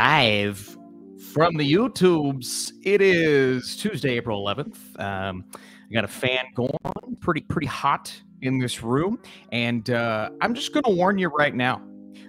live from the YouTubes. It is Tuesday, April 11th. Um, I got a fan going pretty pretty hot in this room, and uh, I'm just going to warn you right now: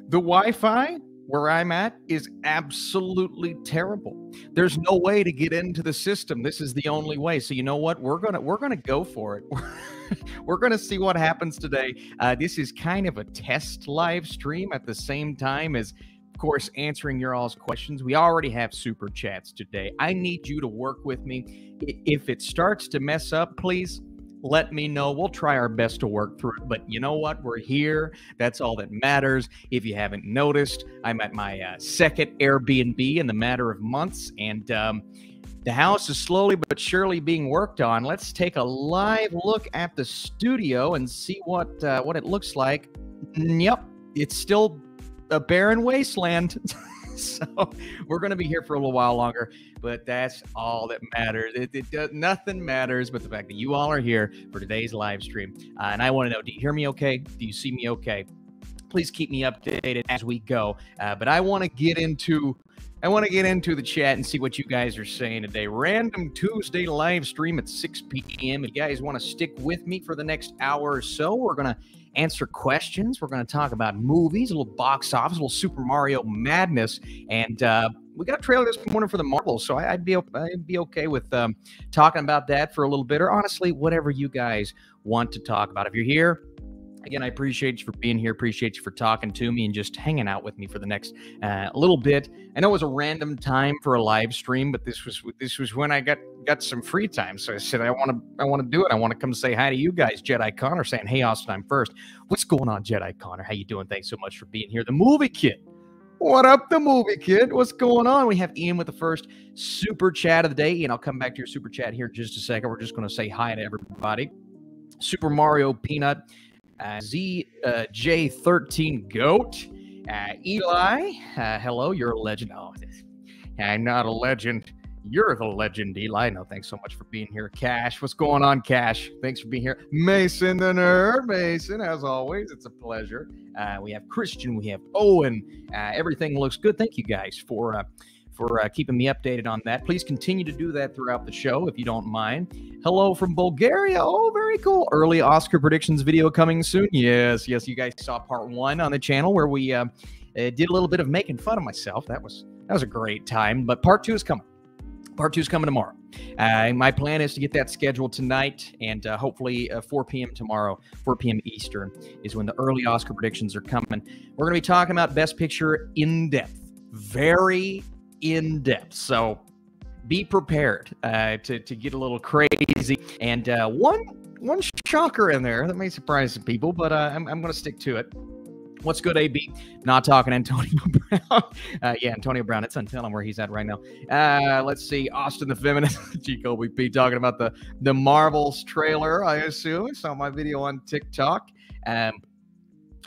the Wi-Fi where I'm at is absolutely terrible. There's no way to get into the system. This is the only way. So you know what? We're gonna we're gonna go for it. we're gonna see what happens today. Uh, this is kind of a test live stream at the same time as course, answering your all's questions. We already have super chats today. I need you to work with me. If it starts to mess up, please let me know. We'll try our best to work through it. But you know what? We're here. That's all that matters. If you haven't noticed, I'm at my uh, second Airbnb in the matter of months, and um, the house is slowly but surely being worked on. Let's take a live look at the studio and see what uh, what it looks like. Yep, it's still a barren wasteland. so we're going to be here for a little while longer, but that's all that matters. It, it does, nothing matters but the fact that you all are here for today's live stream. Uh, and I want to know: Do you hear me okay? Do you see me okay? Please keep me updated as we go. Uh, but I want to get into I want to get into the chat and see what you guys are saying today. Random Tuesday live stream at 6 p.m. If you guys want to stick with me for the next hour or so, we're going to answer questions. We're going to talk about movies, a little box office, a little Super Mario madness, and uh, we got a trailer this morning for the Marvels, so I, would be I'd be okay with um, talking about that for a little bit, or honestly, whatever you guys want to talk about. If you're here, Again, I appreciate you for being here. Appreciate you for talking to me and just hanging out with me for the next uh, little bit. I know it was a random time for a live stream, but this was this was when I got got some free time. So I said I want to I want to do it. I want to come say hi to you guys. Jedi Connor saying, "Hey, Austin, I'm first. What's going on, Jedi Connor? How you doing? Thanks so much for being here. The movie kid. What up, the movie kid? What's going on? We have Ian with the first super chat of the day, and I'll come back to your super chat here just a second. We're just going to say hi to everybody. Super Mario Peanut uh, ZJ13 uh, Goat, uh, Eli. Uh, hello, you're a legend. Oh, I'm not a legend. You're the legend, Eli. No, thanks so much for being here. Cash, what's going on, Cash? Thanks for being here. Mason the nerd. Mason, as always, it's a pleasure. Uh, we have Christian, we have Owen. Uh, everything looks good. Thank you guys for uh, for uh, keeping me updated on that. Please continue to do that throughout the show if you don't mind. Hello from Bulgaria. Oh, very cool. Early Oscar predictions video coming soon. Yes, yes. You guys saw part one on the channel where we uh, uh, did a little bit of making fun of myself. That was that was a great time. But part two is coming. Part two is coming tomorrow. Uh, my plan is to get that scheduled tonight and uh, hopefully uh, 4 p.m. tomorrow, 4 p.m. Eastern is when the early Oscar predictions are coming. We're going to be talking about Best Picture in depth. Very in depth. So be prepared uh, to, to get a little crazy. And uh, one one shocker in there that may surprise some people, but uh, I'm, I'm going to stick to it. What's good, AB? Not talking Antonio Brown. Uh, yeah, Antonio Brown. It's untelling where he's at right now. Uh, let's see. Austin the Feminist. Chico be talking about the, the Marvels trailer, I assume. I saw my video on TikTok. Um,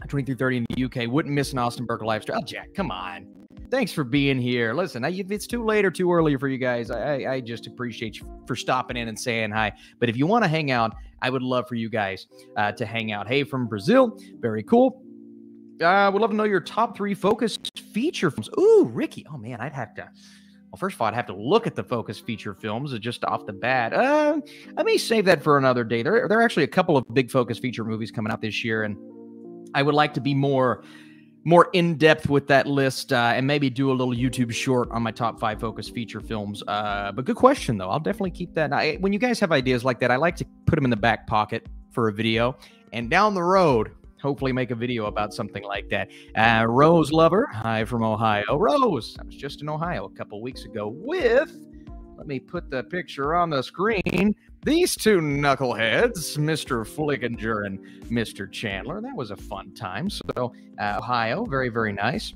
2330 in the UK. Wouldn't miss an Austin Burke live stream. Oh, Jack, come on thanks for being here. Listen, if it's too late or too early for you guys, I, I just appreciate you for stopping in and saying hi. But if you want to hang out, I would love for you guys uh, to hang out. Hey, from Brazil, very cool. I uh, would love to know your top three focus feature films. Ooh, Ricky. Oh man, I'd have to. Well, first of all, I'd have to look at the focus feature films just off the bat. Uh, I may save that for another day. There, there are actually a couple of big focus feature movies coming out this year, and I would like to be more more in depth with that list uh, and maybe do a little YouTube short on my top five focus feature films. Uh, but good question, though. I'll definitely keep that. I, when you guys have ideas like that, I like to put them in the back pocket for a video. And down the road, hopefully make a video about something like that. Uh, Rose Lover, hi from Ohio. Rose, I was just in Ohio a couple weeks ago with, let me put the picture on the screen, these two knuckleheads, Mr. Flickinger and Mr. Chandler. That was a fun time. So, uh, Ohio, very, very nice.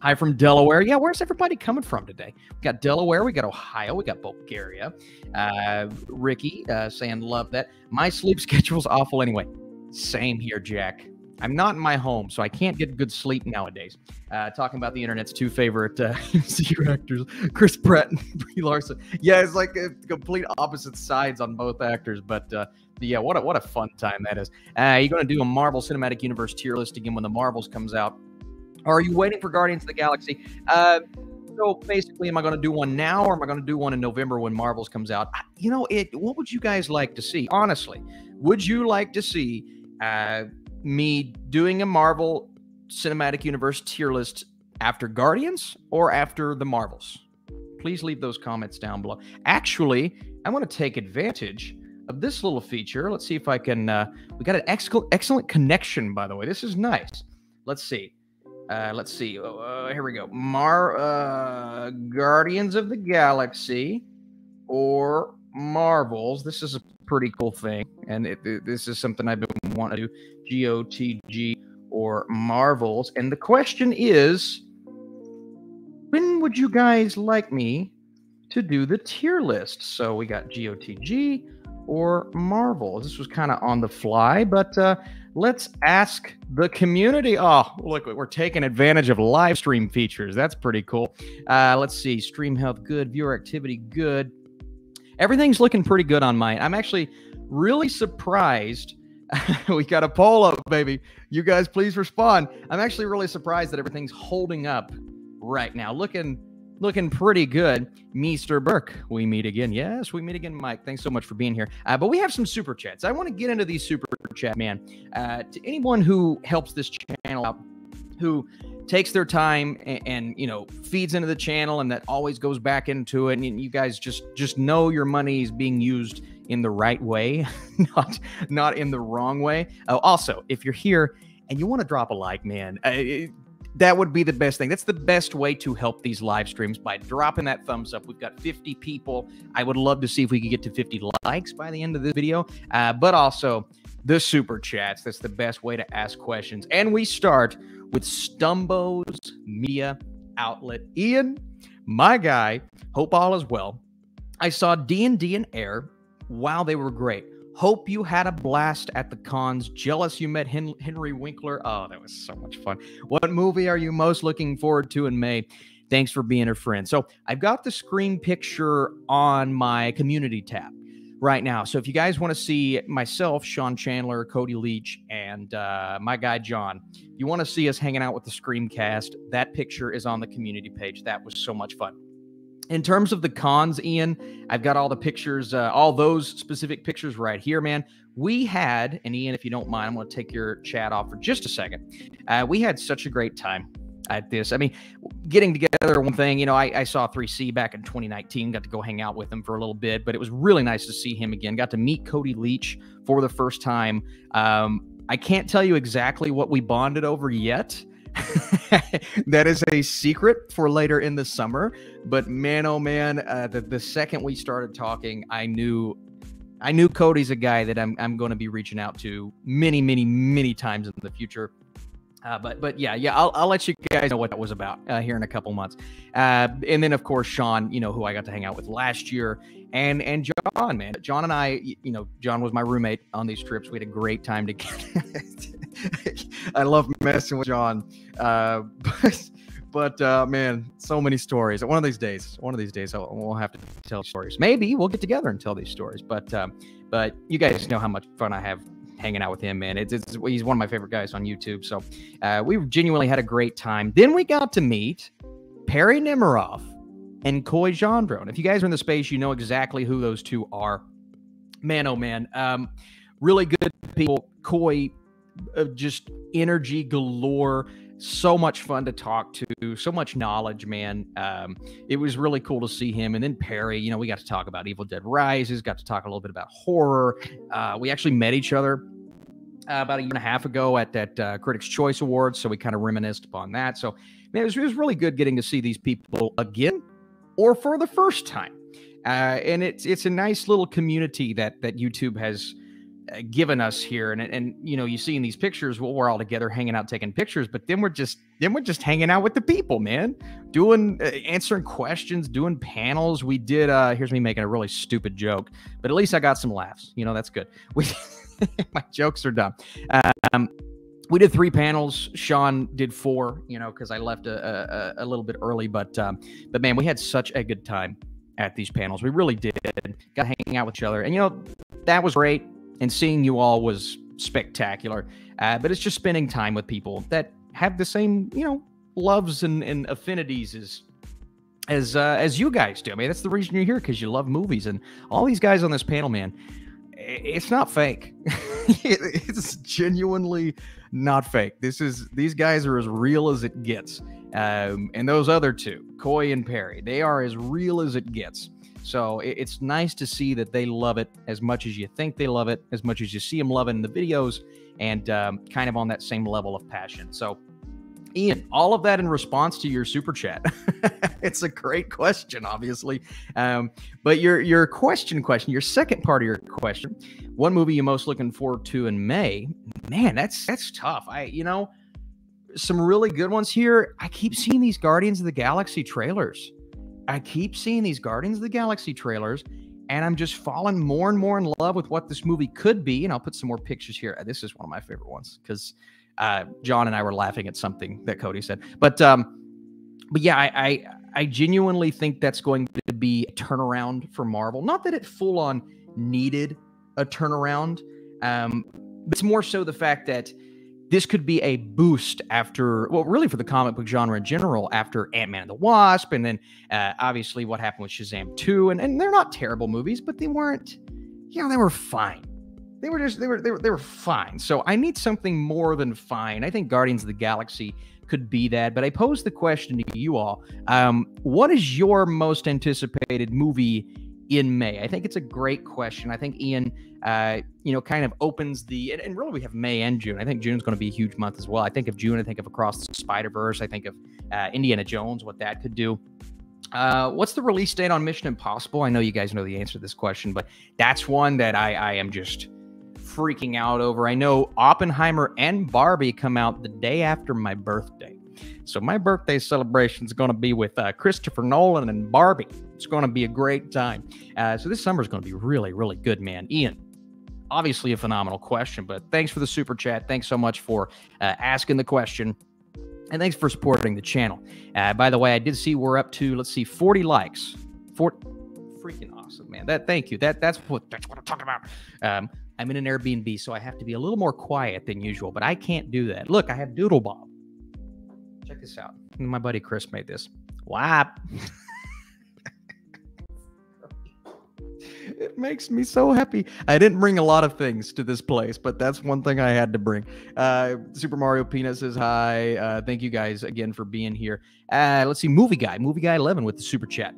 Hi from Delaware. Yeah, where's everybody coming from today? We got Delaware, we got Ohio, we got Bulgaria. Uh, Ricky uh, saying, love that. My sleep schedule's awful anyway. Same here, Jack. I'm not in my home, so I can't get good sleep nowadays. Uh, talking about the internet's two favorite uh, actors, Chris Pratt and Brie Larson. Yeah, it's like complete opposite sides on both actors, but uh, yeah, what a, what a fun time that is. Uh, you're going to do a Marvel Cinematic Universe tier list again when the Marvels comes out. Or are you waiting for Guardians of the Galaxy? Uh, so basically, am I going to do one now, or am I going to do one in November when Marvels comes out? You know, it. What would you guys like to see? Honestly, would you like to see uh, me doing a Marvel Cinematic Universe tier list after Guardians or after the Marvels? Please leave those comments down below. Actually, I want to take advantage of this little feature. Let's see if I can. Uh, we got an excellent, excellent connection, by the way. This is nice. Let's see. Uh, let's see. Uh, uh, here we go. Mar uh, Guardians of the Galaxy or Marvels. This is a pretty cool thing, and it, it, this is something I've been wanting to do. GOTG or Marvels. And the question is, when would you guys like me to do the tier list? So we got GOTG or Marvel. This was kind of on the fly, but uh, let's ask the community. Oh, look, we're taking advantage of live stream features. That's pretty cool. Uh, let's see. Stream health good, viewer activity good. Everything's looking pretty good on mine. I'm actually really surprised. we got a poll up, baby. You guys, please respond. I'm actually really surprised that everything's holding up right now. Looking looking pretty good. Mr. Burke, we meet again. Yes, we meet again, Mike. Thanks so much for being here. Uh, but we have some super chats. I want to get into these super chat, man. Uh, to anyone who helps this channel out, who takes their time and, and, you know feeds into the channel and that always goes back into it and you guys just just know your money is being used in the right way not not in the wrong way uh, also if you're here and you want to drop a like man uh, that would be the best thing. That's the best way to help these live streams by dropping that thumbs up. We've got 50 people. I would love to see if we could get to 50 likes by the end of the video, uh, but also the super chats. That's the best way to ask questions. And we start with Stumbo's Media Outlet. Ian, my guy, hope all is well. I saw D&D and Air. Wow, they were great. Hope you had a blast at the cons. Jealous you met Hen- Henry Winkler. Oh, that was so much fun. What movie are you most looking forward to in May? Thanks for being a friend. So I've got the screen picture on my community tab right now. So if you guys want to see myself, Sean Chandler, Cody Leach, and uh, my guy John, you want to see us hanging out with the Screamcast, that picture is on the community page. That was so much fun in terms of the cons, Ian, I've got all the pictures, uh, all those specific pictures right here, man. We had, and Ian, if you don't mind, I'm going to take your chat off for just a second. Uh, we had such a great time at this. I mean, getting together, one thing, you know, I, I, saw 3C back in 2019, got to go hang out with him for a little bit, but it was really nice to see him again. Got to meet Cody Leach for the first time. Um, I can't tell you exactly what we bonded over yet. that is a secret for later in the summer. But man, oh man, uh, the the second we started talking, I knew, I knew Cody's a guy that I'm I'm going to be reaching out to many, many, many times in the future. Uh, but but yeah yeah I'll, I'll let you guys know what that was about uh, here in a couple months. Uh, and then of course Sean you know who I got to hang out with last year and and John man. John and I you know John was my roommate on these trips. We had a great time together. I love messing with John. Uh, but but uh, man so many stories. One of these days one of these days I'll, we'll have to tell stories. Maybe we'll get together and tell these stories but um, but you guys know how much fun I have hanging out with him, man. It's, it's he's one of my favorite guys on YouTube. So uh, we genuinely had a great time. Then we got to meet Perry Nemiroff and Coy Jandreau. And if you guys are in the space, you know exactly who those two are. Man, oh man, um, really good people. Coy, uh, just energy galore so much fun to talk to, so much knowledge, man. Um, it was really cool to see him. And then Perry, you know, we got to talk about Evil Dead Rises, got to talk a little bit about horror. Uh, we actually met each other uh, about a year and a half ago at that uh, Critics' Choice Awards, so we kind of reminisced upon that. So man, it was, it was really good getting to see these people again or for the first time. Uh, and it's it's a nice little community that that YouTube has given us here and and you know you see in these pictures well, we're all together hanging out taking pictures but then we're just then we're just hanging out with the people man doing uh, answering questions doing panels we did uh here's me making a really stupid joke but at least i got some laughs you know that's good we my jokes are dumb um we did three panels. Sean did four, you know, because I left a, a, a, little bit early. But um, but man, we had such a good time at these panels. We really did. Got hanging out with each other, and you know that was great and seeing you all was spectacular. Uh, but it's just spending time with people that have the same, you know, loves and, and affinities as as uh, as you guys do. I mean, that's the reason you're here because you love movies, and all these guys on this panel, man. It's not fake. it's genuinely not fake. This is these guys are as real as it gets. Um, and those other two, Coy and Perry, they are as real as it gets. So it, it's nice to see that they love it as much as you think they love it, as much as you see them loving in the videos, and um, kind of on that same level of passion. So Ian, all of that in response to your super chat. it's a great question, obviously. Um, but your your question question, your second part of your question, one movie you most looking forward to in May? Man, that's that's tough. I you know, some really good ones here. I keep seeing these Guardians of the Galaxy trailers. I keep seeing these Guardians of the Galaxy trailers, and I'm just falling more and more in love with what this movie could be. And I'll put some more pictures here. This is one of my favorite ones because uh, John and I were laughing at something that Cody said, but um, but yeah, I, I I genuinely think that's going to be a turnaround for Marvel. Not that it full on needed a turnaround. Um, it's more so the fact that this could be a boost after, well, really for the comic book genre in general, after Ant Man and the Wasp, and then uh, obviously what happened with Shazam 2. And, and they're not terrible movies, but they weren't, you know, they were fine. They were just they were they were they were fine. So I need something more than fine. I think Guardians of the Galaxy could be that. But I pose the question to you all: um, What is your most anticipated movie in May? I think it's a great question. I think Ian, uh, you know, kind of opens the and, and, really we have May and June. I think June's going to be a huge month as well. I think of June. I think of Across the Spider Verse. I think of uh, Indiana Jones. What that could do. Uh, what's the release date on Mission Impossible? I know you guys know the answer to this question, but that's one that I, I am just freaking out over. I know Oppenheimer and Barbie come out the day after my birthday. So my birthday celebration is going to be with uh, Christopher Nolan and Barbie. It's going to be a great time. Uh, so this summer is going to be really, really good, man. Ian, obviously a phenomenal question, but thanks for the super chat. Thanks so much for uh, asking the question. And thanks for supporting the channel. Uh, by the way, I did see we're up to, let's see, 40 likes. 40, freaking awesome, man. That thank you. That that's what that's what I'm talking about. Um, I'm in an Airbnb, so I have to be a little more quiet than usual, but I can't do that. Look, I have Doodle Bob. Check this out. My buddy Chris made this. Wap. it makes me so happy. I didn't bring a lot of things to this place, but that's one thing I had to bring. Uh, Super Mario Peanut says hi. Uh, thank you guys again for being here. Uh, let's see, Movie Guy, Movie Guy 11 with the super chat.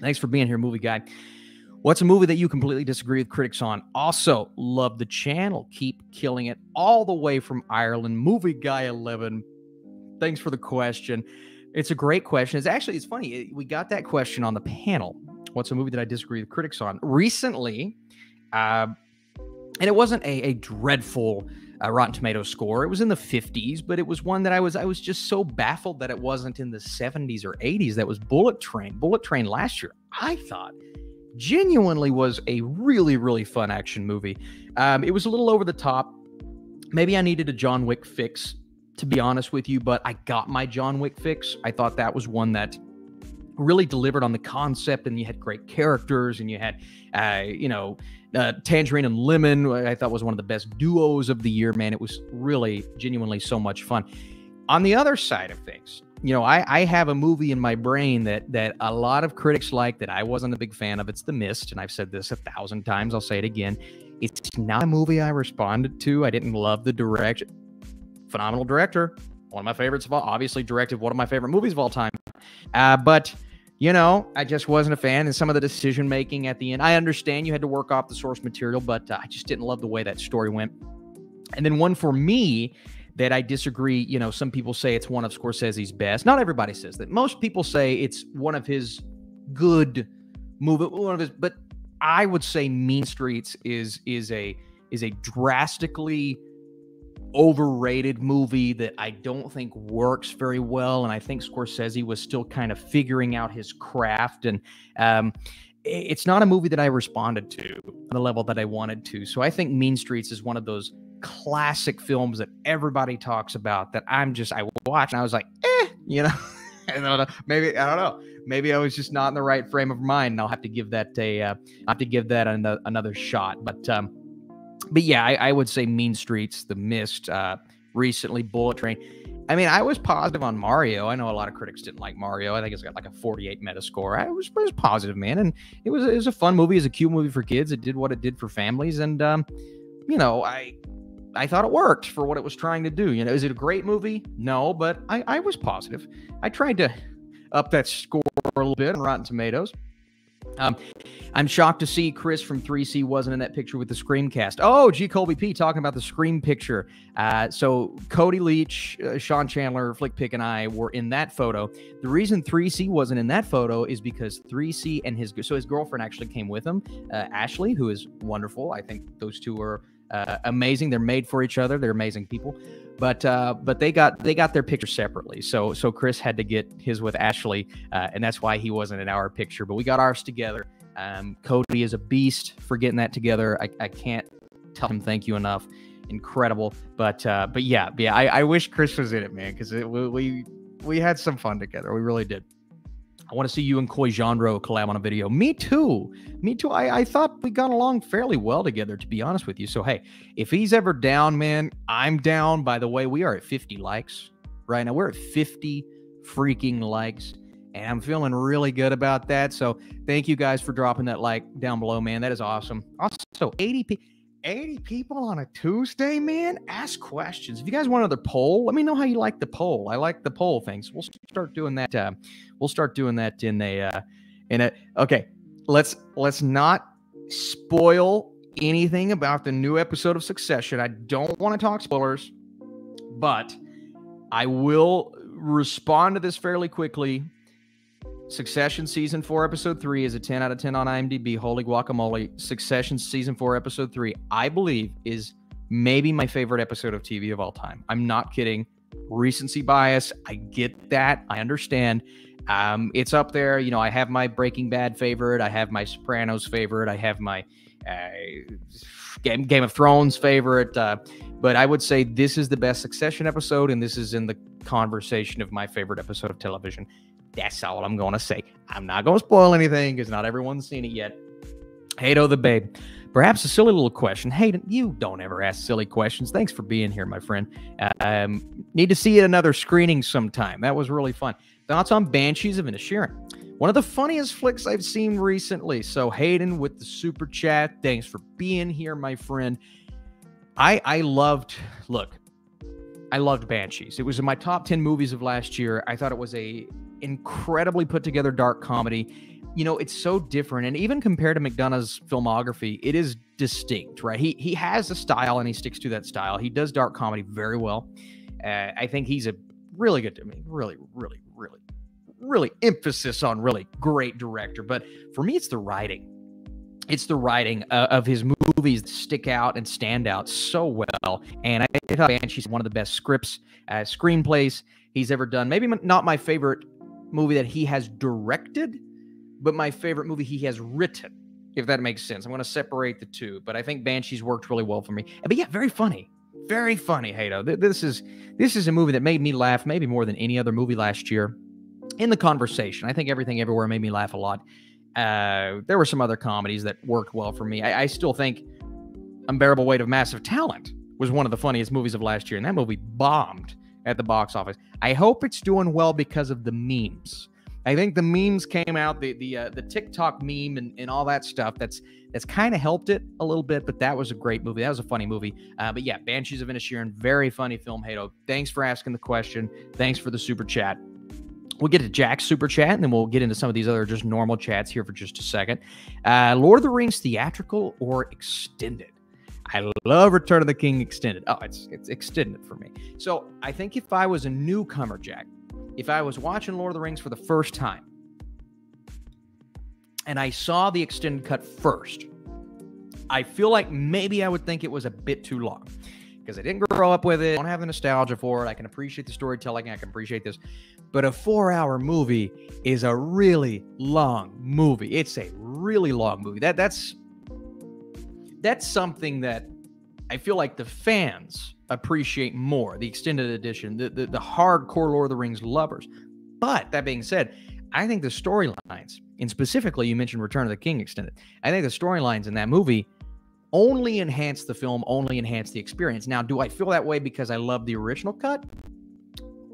Thanks for being here, Movie Guy. What's a movie that you completely disagree with critics on? Also, love the channel. Keep killing it all the way from Ireland. Movie Guy 11. Thanks for the question. It's a great question. It's actually it's funny. We got that question on the panel. What's a movie that I disagree with critics on? Recently, uh, and it wasn't a, a dreadful uh, Rotten Tomato score. It was in the 50s, but it was one that I was I was just so baffled that it wasn't in the 70s or 80s. That was Bullet Train. Bullet Train last year, I thought genuinely was a really, really fun action movie. Um, it was a little over the top. Maybe I needed a John Wick fix, to be honest with you, but I got my John Wick fix. I thought that was one that really delivered on the concept, and you had great characters, and you had, uh, you know, uh, Tangerine and Lemon. I thought was one of the best duos of the year. Man, it was really, genuinely so much fun. On the other side of things, you know, I, I have a movie in my brain that that a lot of critics like that I wasn't a big fan of. It's The Mist, and I've said this a thousand times. I'll say it again. It's not a movie I responded to. I didn't love the direction. Phenomenal director, one of my favorites of all. Obviously, directed one of my favorite movies of all time. Uh, but you know, I just wasn't a fan. And some of the decision making at the end, I understand you had to work off the source material, but uh, I just didn't love the way that story went. And then one for me that I disagree. You know, some people say it's one of Scorsese's best. Not everybody says that. Most people say it's one of his good movie, one of his. But I would say Mean Streets is is a is a drastically overrated movie that I don't think works very well. And I think Scorsese was still kind of figuring out his craft. And um, it's not a movie that I responded to on the level that I wanted to. So I think Mean Streets is one of those classic films that everybody talks about that I'm just I watched and I was like, eh, you know, I don't know, maybe I don't know, maybe I was just not in the right frame of mind, and I'll have to give that a uh, I have to give that another, another shot. But um, but yeah, I, I, would say Mean Streets, The Mist, uh, recently Bullet Train. I mean, I was positive on Mario. I know a lot of critics didn't like Mario. I think it's got like a 48 Metascore. I was, was positive, man, and it was it was a fun movie. It was a cute movie for kids. It did what it did for families, and um, you know, I I thought it worked for what it was trying to do. You know, is it a great movie? No, but I I was positive. I tried to up that score a little bit on Rotten Tomatoes. Um, I'm shocked to see Chris from 3C wasn't in that picture with the Screamcast. Oh, G. Colby P talking about the Scream picture. Uh, so Cody Leach, uh, Sean Chandler, Flick Pick, and I were in that photo. The reason 3C wasn't in that photo is because 3C and his so his girlfriend actually came with him, uh, Ashley, who is wonderful. I think those two are uh, amazing. They're made for each other. They're amazing people. But uh, but they got they got their picture separately. So so Chris had to get his with Ashley, uh, and that's why he wasn't in our picture. But we got ours together. Um, Cody is a beast for getting that together. I, I can't tell him thank you enough. Incredible. But uh, but yeah yeah I, I wish Chris was in it, man, because we, we we had some fun together. We really did. I want to see you and Coy Jandreau collab on a video. Me too. Me too. I, I thought we got along fairly well together, to be honest with you. So, hey, if he's ever down, man, I'm down. By the way, we are at 50 likes right now. We're at 50 freaking likes. And I'm feeling really good about that. So, thank you guys for dropping that like down below, man. That is awesome. Also, 80 people. 80 people on a Tuesday, man. Ask questions. If you guys want another poll, let me know how you like the poll. I like the poll things. We'll start doing that. Uh, we'll start doing that in a uh, in a. Okay, let's let's not spoil anything about the new episode of Succession. I don't want to talk spoilers, but I will respond to this fairly quickly Succession season four, episode three is a 10 out of 10 on IMDb. Holy guacamole. Succession season four, episode three, I believe, is maybe my favorite episode of TV of all time. I'm not kidding. Recency bias. I get that. I understand. Um, it's up there. You know, I have my Breaking Bad favorite. I have my Sopranos favorite. I have my uh, Game, Game of Thrones favorite. Uh, but I would say this is the best Succession episode, and this is in the conversation of my favorite episode of television. That's all I'm going to say. I'm not going to spoil anything because not everyone's seen it yet. Hato the Babe. Perhaps a silly little question. Hayden, you don't ever ask silly questions. Thanks for being here, my friend. Um, need to see another screening sometime. That was really fun. Thoughts on Banshees of Inisherin? One of the funniest flicks I've seen recently. So Hayden with the super chat. Thanks for being here, my friend. I I loved. Look, I loved Banshees. It was in my top 10 movies of last year. I thought it was a incredibly put together dark comedy. You know, it's so different. And even compared to McDonagh's filmography, it is distinct, right? He he has a style and he sticks to that style. He does dark comedy very well. Uh, I think he's a really good, I mean, really, really, really, really emphasis on really great director. But for me, it's the writing. It's the writing uh, of his movies that stick out and stand out so well. And I thought Banshee's one of the best scripts, uh, screenplays he's ever done. Maybe not my favorite movie that he has directed, but my favorite movie he has written, if that makes sense. I'm going to separate the two, but I think Banshees worked really well for me. But yeah, very funny. Very funny, Hato. This is this is a movie that made me laugh maybe more than any other movie last year. In the conversation, I think everything everywhere made me laugh a lot. Uh, there were some other comedies that worked well for me. I, I still think Unbearable Weight of Massive Talent was one of the funniest movies of last year, and that movie bombed at the box office. I hope it's doing well because of the memes. I think the memes came out, the the uh, the TikTok meme and, and all that stuff. That's that's kind of helped it a little bit, but that was a great movie. That was a funny movie. Uh, but yeah, Banshees of Inisherin, very funny film. Hato, thanks for asking the question. Thanks for the super chat. We'll get to Jack's super chat, and then we'll get into some of these other just normal chats here for just a second. Uh, Lord of the Rings theatrical or extended? I love Return of the King extended. Oh, it's it's extended for me. So I think if I was a newcomer, Jack, if I was watching Lord of the Rings for the first time, and I saw the extended cut first, I feel like maybe I would think it was a bit too long because I didn't grow up with it. I don't have the nostalgia for it. I can appreciate the storytelling. I can appreciate this. But a four hour movie is a really long movie. It's a really long movie. That that's that's something that I feel like the fans appreciate more, the extended edition, the, the, the hardcore Lord of the Rings lovers. But that being said, I think the storylines, and specifically you mentioned Return of the King extended, I think the storylines in that movie only enhance the film, only enhance the experience. Now, do I feel that way because I love the original cut?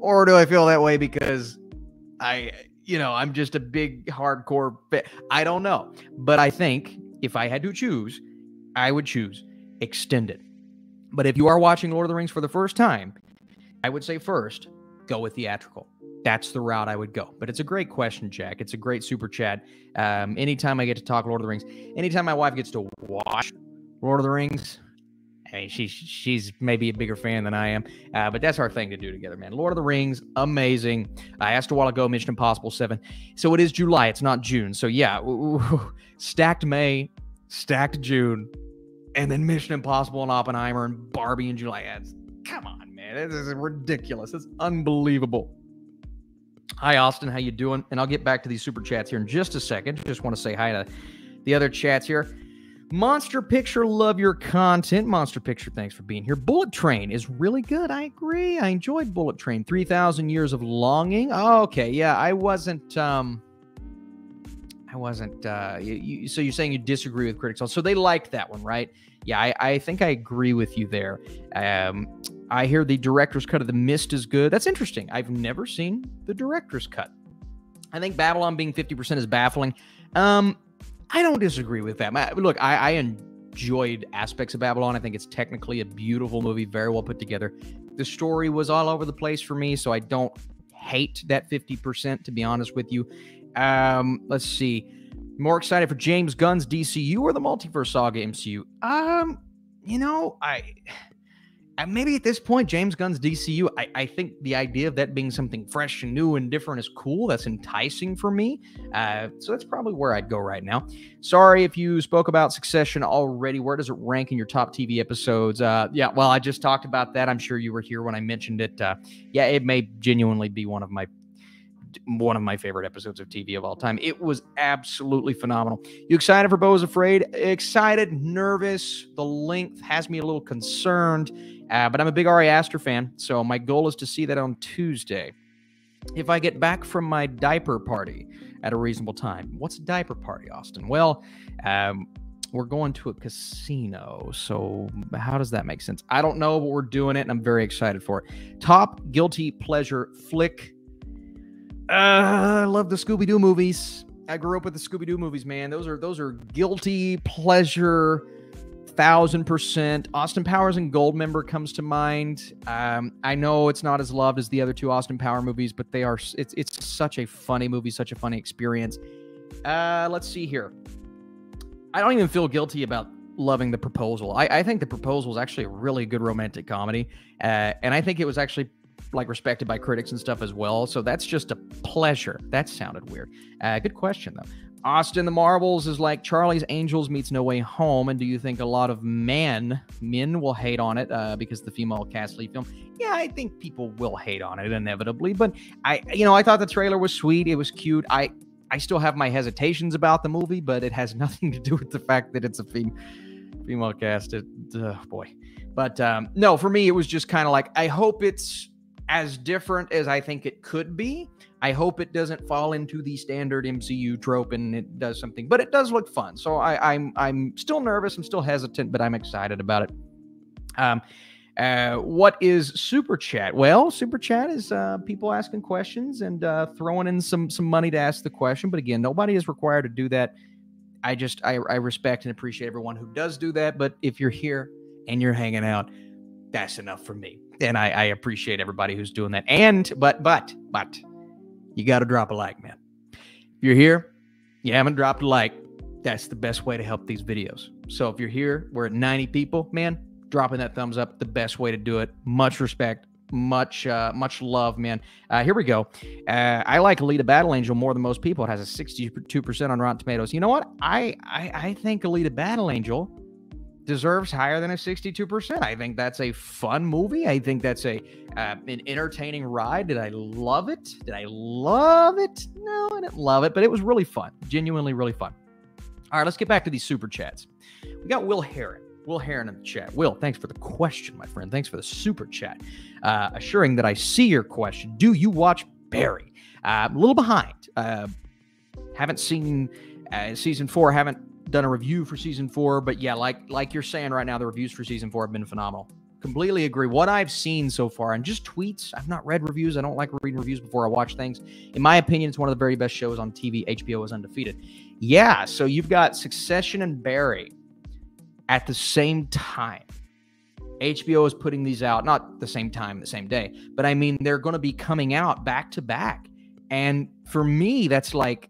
or do I feel that way because I, you know, I'm just a big hardcore fan? I don't know. But I think if I had to choose, I would choose extended. But if you are watching Lord of the Rings for the first time, I would say first, go with theatrical. That's the route I would go. But it's a great question, Jack. It's a great super chat. Um, anytime I get to talk Lord of the Rings, anytime my wife gets to watch Lord of the Rings, I mean, she's she's maybe a bigger fan than I am, uh, but that's our thing to do together, man. Lord of the Rings, amazing. I asked a while ago, Mission Impossible Seven, so it is July, it's not June. So yeah, stacked May, stacked June, and then Mission Impossible and Oppenheimer and Barbie in July. It's, come on, man, this is ridiculous. It's unbelievable. Hi, Austin. How you doing? And I'll get back to these super chats here in just a second. Just want to say hi to the other chats here. Monster Picture, love your content. Monster Picture, thanks for being here. Bullet Train is really good. I agree. I enjoyed Bullet Train. 3,000 Years of Longing. Oh, okay. Yeah, I wasn't. um I wasn't. uh you, you, So you're saying you disagree with critics? So they liked that one, right? Yeah, I, I think I agree with you there. Um I hear the director's cut of The Mist is good. That's interesting. I've never seen the director's cut. I think Babylon being 50% is baffling. Um, I don't disagree with that. Look, I, I enjoyed aspects of Babylon. I think it's technically a beautiful movie, very well put together. The story was all over the place for me, so I don't hate that 50%, to be honest with you. Um, let's see. More excited for James Gunn's DCU or the Multiverse Saga MCU? Um, you know, I maybe at this point, James Gunn's DCU, I, I, think the idea of that being something fresh and new and different is cool. That's enticing for me. Uh, so that's probably where I'd go right now. Sorry if you spoke about Succession already. Where does it rank in your top TV episodes? Uh, yeah, well, I just talked about that. I'm sure you were here when I mentioned it. Uh, yeah, it may genuinely be one of my one of my favorite episodes of TV of all time. It was absolutely phenomenal. You excited for Beau's Afraid? Excited, nervous. The length has me a little concerned, uh, but I'm a big Ari Aster fan, so my goal is to see that on Tuesday. If I get back from my diaper party at a reasonable time, what's a diaper party, Austin? Well, um, we're going to a casino. So, how does that make sense? I don't know, but we're doing it and I'm very excited for it. Top guilty pleasure flick uh, I love the Scooby Doo movies. I grew up with the Scooby Doo movies, man. Those are those are guilty pleasure, thousand percent. Austin Powers and Goldmember comes to mind. Um, I know it's not as loved as the other two Austin Power movies, but they are. It's it's such a funny movie, such a funny experience. Uh, let's see here. I don't even feel guilty about loving the proposal. I, I think the proposal is actually a really good romantic comedy, uh, and I think it was actually like respected by critics and stuff as well. So that's just a pleasure. That sounded weird. Uh, good question though. Austin the Marvels is like Charlie's Angels meets No Way Home, and do you think a lot of men men will hate on it uh, because the female cast lead film? Yeah, I think people will hate on it inevitably, but I you know I thought the trailer was sweet. It was cute. I I still have my hesitations about the movie, but it has nothing to do with the fact that it's a fem- female cast. It, uh, boy, but um, no, for me it was just kind of like I hope it's as different as I think it could be. I hope it doesn't fall into the standard MCU trope and it does something, but it does look fun. So I, am I'm, I'm still nervous. I'm still hesitant, but I'm excited about it. Um, uh, what is super chat? Well, super chat is uh, people asking questions and uh, throwing in some some money to ask the question. But again, nobody is required to do that. I just I, I respect and appreciate everyone who does do that. But if you're here and you're hanging out, that's enough for me and I, I appreciate everybody who's doing that. And but but but you got to drop a like, man. If you're here, you haven't dropped a like. That's the best way to help these videos. So if you're here, we're at 90 people, man. Dropping that thumbs up, the best way to do it. Much respect, much uh, much love, man. Uh, here we go. Uh, I like Alita Battle Angel more than most people. It has a 62% on Rotten Tomatoes. You know what? I I, I think Alita Battle Angel deserves higher than a 62%. I think that's a fun movie. I think that's a uh, an entertaining ride. Did I love it? Did I love it? No, I didn't love it, but it was really fun. Genuinely really fun. All right, let's get back to these super chats. We got Will Heron. Will Heron in the chat. Will, thanks for the question, my friend. Thanks for the super chat. Uh, assuring that I see your question. Do you watch Barry? Uh, a little behind. Uh, haven't seen uh, season four. Haven't done a review for season four, but yeah, like like you're saying right now, the reviews for season four have been phenomenal. completely agree. What I've seen so far, and just tweets, I've not read reviews. I don't like reading reviews before I watch things. In my opinion, it's one of the very best shows on TV. HBO is undefeated. Yeah, so you've got Succession and Barry at the same time. HBO is putting these out, not the same time, the same day, but I mean, they're going to be coming out back to back. And for me, that's like,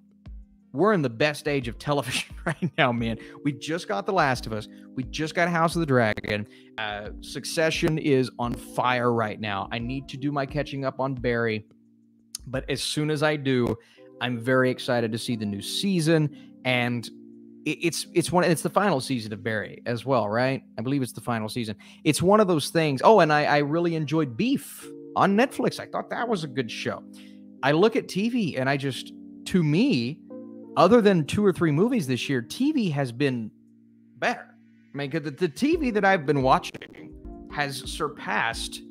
we're in the best age of television right now, man. We just got The Last of Us. We just got House of the Dragon. Uh, Succession is on fire right now. I need to do my catching up on Barry. But as soon as I do, I'm very excited to see the new season. And it's it's one it's the final season of Barry as well, right? I believe it's the final season. It's one of those things. Oh, and I, I really enjoyed Beef on Netflix. I thought that was a good show. I look at TV and I just, to me, other than two or three movies this year, TV has been better. I mean, the, the TV that I've been watching has surpassed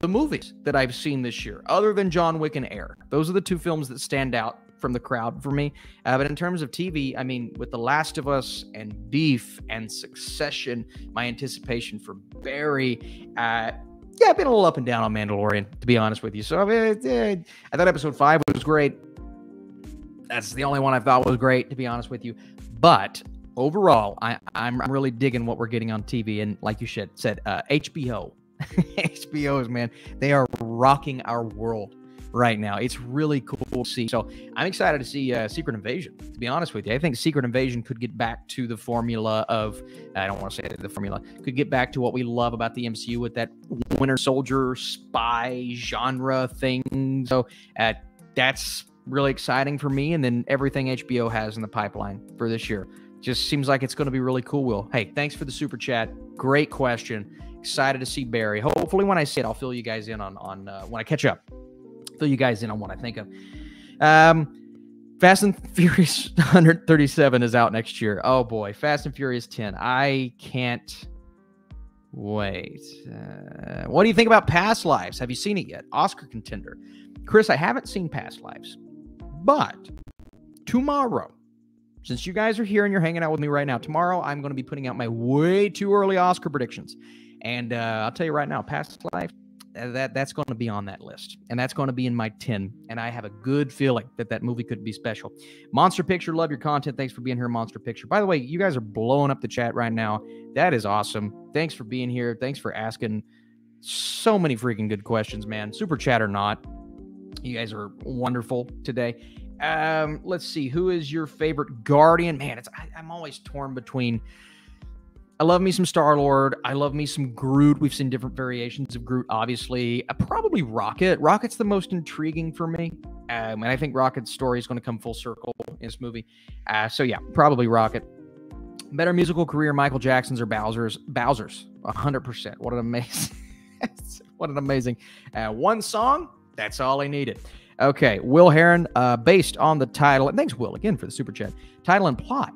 the movies that I've seen this year, other than John Wick and Air. Those are the two films that stand out from the crowd for me. Uh, but in terms of TV, I mean, with The Last of Us and Beef and Succession, my anticipation for Barry, uh, yeah, I've been a little up and down on Mandalorian, to be honest with you. So I, mean, I thought episode five was great. That's the only one I thought was great, to be honest with you. But overall, I, am really digging what we're getting on TV. And like you said, said uh, HBO, HBO's man, they are rocking our world right now. It's really cool to see. So I'm excited to see uh, Secret Invasion. To be honest with you, I think Secret Invasion could get back to the formula of I don't want to say the formula could get back to what we love about the MCU with that Winter Soldier spy genre thing. So uh, that's really exciting for me. And then everything HBO has in the pipeline for this year just seems like it's going to be really cool. Will, hey, thanks for the super chat. Great question. Excited to see Barry. Hopefully, when I see it, I'll fill you guys in on on uh, when I catch up fill you guys in on what I think of. Um, Fast and Furious 137 is out next year. Oh boy, Fast and Furious 10. I can't wait. Uh, what do you think about Past Lives? Have you seen it yet? Oscar contender. Chris, I haven't seen Past Lives, but tomorrow, since you guys are here and you're hanging out with me right now, tomorrow I'm going to be putting out my way too early Oscar predictions. And uh, I'll tell you right now, Past uh, that that's going to be on that list. And that's going to be in my 10 and i have a good feeling that that movie could be special. Monster picture love your content. Thanks for being here monster picture. By the way you guys are blowing up the chat right now. That is awesome. Thanks for being here. Thanks for asking so many freaking good questions man. Super chat or not you guys are wonderful today um let's see who is your favorite guardian man it's I, i'm always torn between I love me some Star Lord. I love me some Groot. We've seen different variations of Groot, obviously. Uh, probably Rocket. Rocket's the most intriguing for me. Um, and I think Rocket's story is going to come full circle in this movie. Uh, so, yeah, probably Rocket. Better musical career, Michael Jackson's or Bowser's? Bowser's, 100%. What an amazing, what an amazing. Uh, one song, that's all I needed. Okay, Will Heron, uh, based on the title, and thanks, Will, again for the super chat. Title and plot.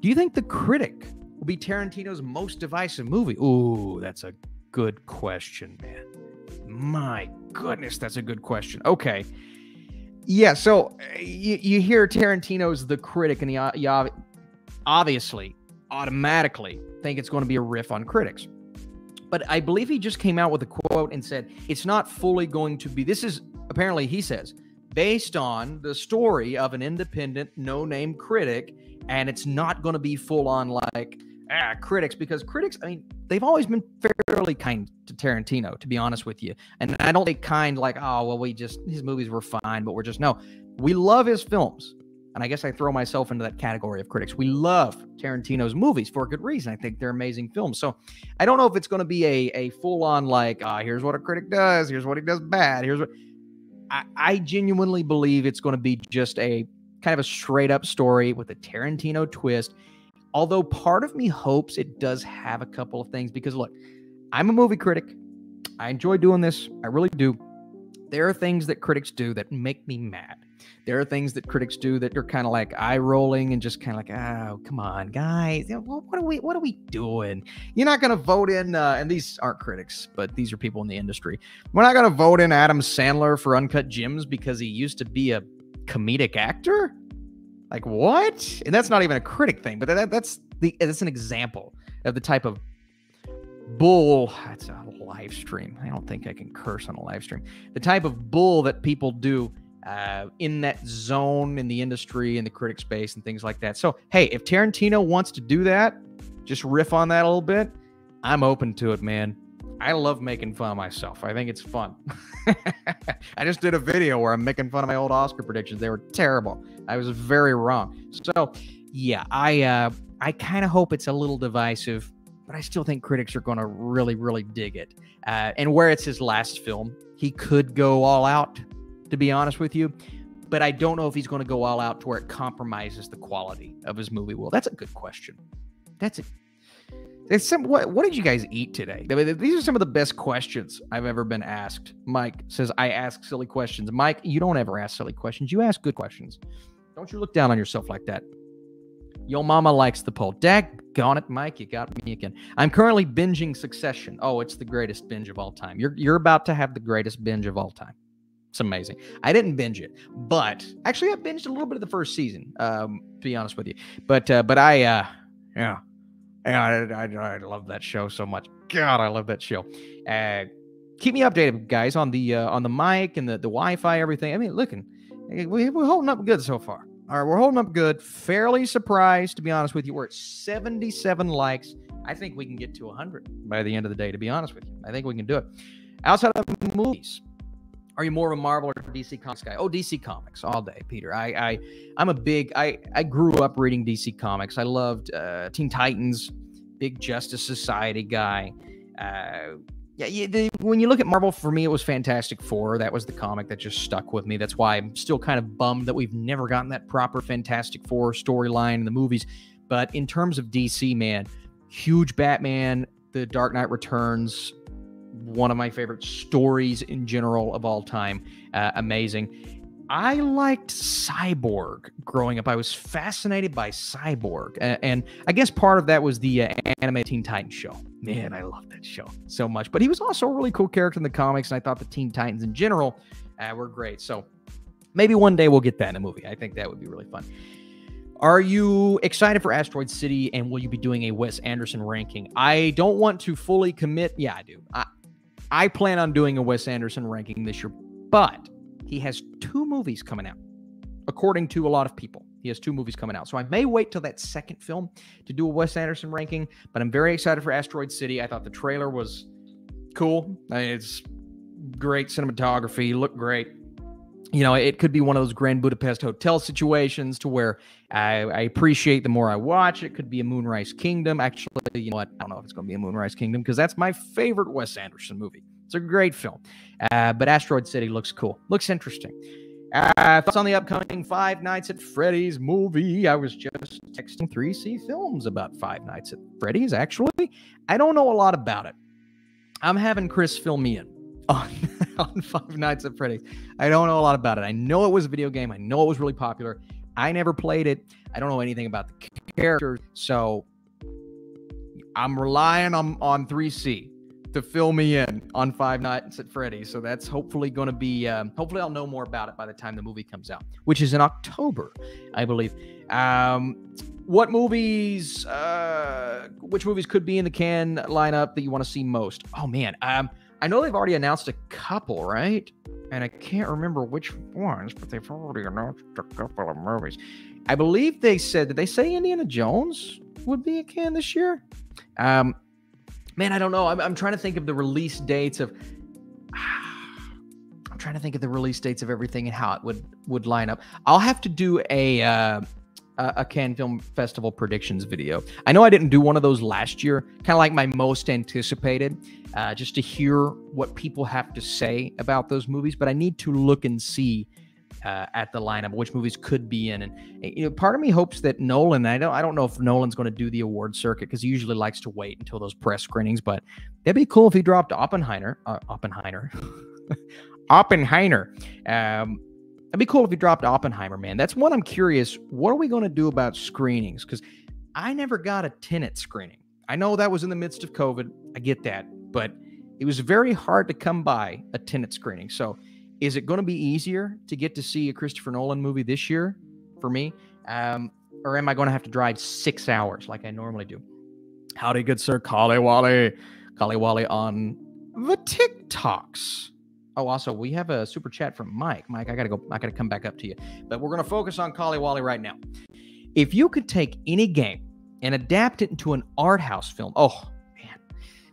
Do you think the critic will be Tarantino's most divisive movie? Ooh, that's a good question, man. My goodness, that's a good question. Okay. Yeah, so you, you hear Tarantino's the critic, and you, you obviously, automatically think it's going to be a riff on critics. But I believe he just came out with a quote and said, it's not fully going to be, this is apparently, he says, based on the story of an independent, no name critic, and it's not going to be full on like, ah, critics because critics, I mean, they've always been fairly kind to Tarantino, to be honest with you. And I don't think kind like, oh, well, we just, his movies were fine, but we're just, no, we love his films. And I guess I throw myself into that category of critics. We love Tarantino's movies for a good reason. I think they're amazing films. So I don't know if it's going to be a, a full on, like, oh, here's what a critic does, here's what he does bad, here's what. I, I genuinely believe it's going to be just a kind of a straight up story with a Tarantino twist Although part of me hopes it does have a couple of things because look, I'm a movie critic. I enjoy doing this. I really do. There are things that critics do that make me mad. There are things that critics do that are kind of like eye rolling and just kind of like, oh, come on, guys, what are we, what are we doing? You're not going to vote in, uh, and these aren't critics, but these are people in the industry. We're not going to vote in Adam Sandler for Uncut Gems because he used to be a comedic actor. Like what? And that's not even a critic thing, but that, that's the that's an example of the type of bull. That's a live stream. I don't think I can curse on a live stream. The type of bull that people do uh, in that zone in the industry, in the critic space, and things like that. So, hey, if Tarantino wants to do that, just riff on that a little bit, I'm open to it, man. I love making fun of myself. I think it's fun. I just did a video where I'm making fun of my old Oscar predictions. They were terrible. I was very wrong. So, yeah, I uh, I kind of hope it's a little divisive, but I still think critics are going to really, really dig it. Uh, and where it's his last film, he could go all out. To be honest with you, but I don't know if he's going to go all out to where it compromises the quality of his movie. Well, that's a good question. That's it. it's some, what, what did you guys eat today? These are some of the best questions I've ever been asked. Mike says, I ask silly questions. Mike, you don't ever ask silly questions. You ask good questions. Don't you look down on yourself like that. Yo mama likes the poll. Dag gone it, Mike. You got me again. I'm currently binging Succession. Oh, it's the greatest binge of all time. You're you're about to have the greatest binge of all time. It's amazing. I didn't binge it, but actually I binged a little bit of the first season. Um, to be honest with you, but uh, but I uh, yeah, yeah, I, I, I love that show so much. God, I love that show. Uh, keep me updated, guys, on the uh, on the mic and the, the Wi-Fi, everything. I mean, looking, eh, we, we're holding up good so far. All right, we're holding up good. Fairly surprised, to be honest with you. We're at 77 likes. I think we can get to 100 by the end of the day, to be honest with you. I think we can do it. Outside of movies, are you more of a Marvel or DC Comics guy? Oh, DC Comics all day, Peter. I, I I'm a big. I I grew up reading DC Comics. I loved uh, Teen Titans, big Justice Society guy. Uh, yeah, the, when you look at Marvel, for me, it was Fantastic Four. That was the comic that just stuck with me. That's why I'm still kind of bummed that we've never gotten that proper Fantastic Four storyline in the movies. But in terms of DC, man, huge Batman, The Dark Knight Returns, one of my favorite stories in general of all time. Uh, amazing. I liked Cyborg growing up. I was fascinated by Cyborg. And, I guess part of that was the uh, anime Teen Titans show. Man, I love that show so much. But he was also a really cool character in the comics. And I thought the Teen Titans in general uh, were great. So maybe one day we'll get that in a movie. I think that would be really fun. Are you excited for Asteroid City and will you be doing a Wes Anderson ranking? I don't want to fully commit. Yeah, I do. I, I plan on doing a Wes Anderson ranking this year, but he has two movies coming out, according to a lot of people. He has two movies coming out. So I may wait till that second film to do a Wes Anderson ranking, but I'm very excited for Asteroid City. I thought the trailer was cool. It's great cinematography, looked great. You know, it could be one of those Grand Budapest Hotel situations to where I, I appreciate the more I watch. It could be a Moonrise Kingdom. Actually, you know what? I don't know if it's going to be a Moonrise Kingdom because that's my favorite Wes Anderson movie. It's a great film. Uh, but Asteroid City looks cool. Looks interesting. Uh, thoughts on the upcoming Five Nights at Freddy's movie? I was just texting 3C Films about Five Nights at Freddy's, actually. I don't know a lot about it. I'm having Chris fill me in on, on Five Nights at Freddy's. I don't know a lot about it. I know it was a video game. I know it was really popular. I never played it. I don't know anything about the characters. So I'm relying on, on 3C to fill me in on Five Nights at Freddy's. So that's hopefully going to be, um, hopefully I'll know more about it by the time the movie comes out, which is in October, I believe. Um, what movies, uh, which movies could be in the Cannes lineup that you want to see most? Oh man, um, I know they've already announced a couple, right? And I can't remember which ones, but they've already announced a couple of movies. I believe they said, did they say Indiana Jones would be a Cannes this year? Um, man, I don't know. I'm, I'm trying to think of the release dates of. I'm trying to think of the release dates of everything and how it would would line up. I'll have to do a uh, a Cannes Film Festival predictions video. I know I didn't do one of those last year, kind of like my most anticipated, uh, just to hear what people have to say about those movies. But I need to look and see uh, at the lineup, which movies could be in. And you know, part of me hopes that Nolan. I don't. I don't know if Nolan's going to do the award circuit because he usually likes to wait until those press screenings. But that'd be cool if he dropped Oppenheimer. Uh, Oppenheimer. Oppenheimer. Um, It'd be cool if he dropped Oppenheimer, man. That's one I'm curious. What are we going to do about screenings? Because I never got a Tenet screening. I know that was in the midst of COVID. I get that. But it was very hard to come by a Tenet screening. So is it going to be easier to get to see a Christopher Nolan movie this year for me? Um, or am I going to have to drive six hours like I normally do? Howdy, good sir. Collie Wally. Kaliwali on the TikToks. Oh, also, we have a super chat from Mike. Mike, I gotta go. I gotta come back up to you. But we're gonna focus on Kaliwali right now. If you could take any game and adapt it into an art house film, oh man.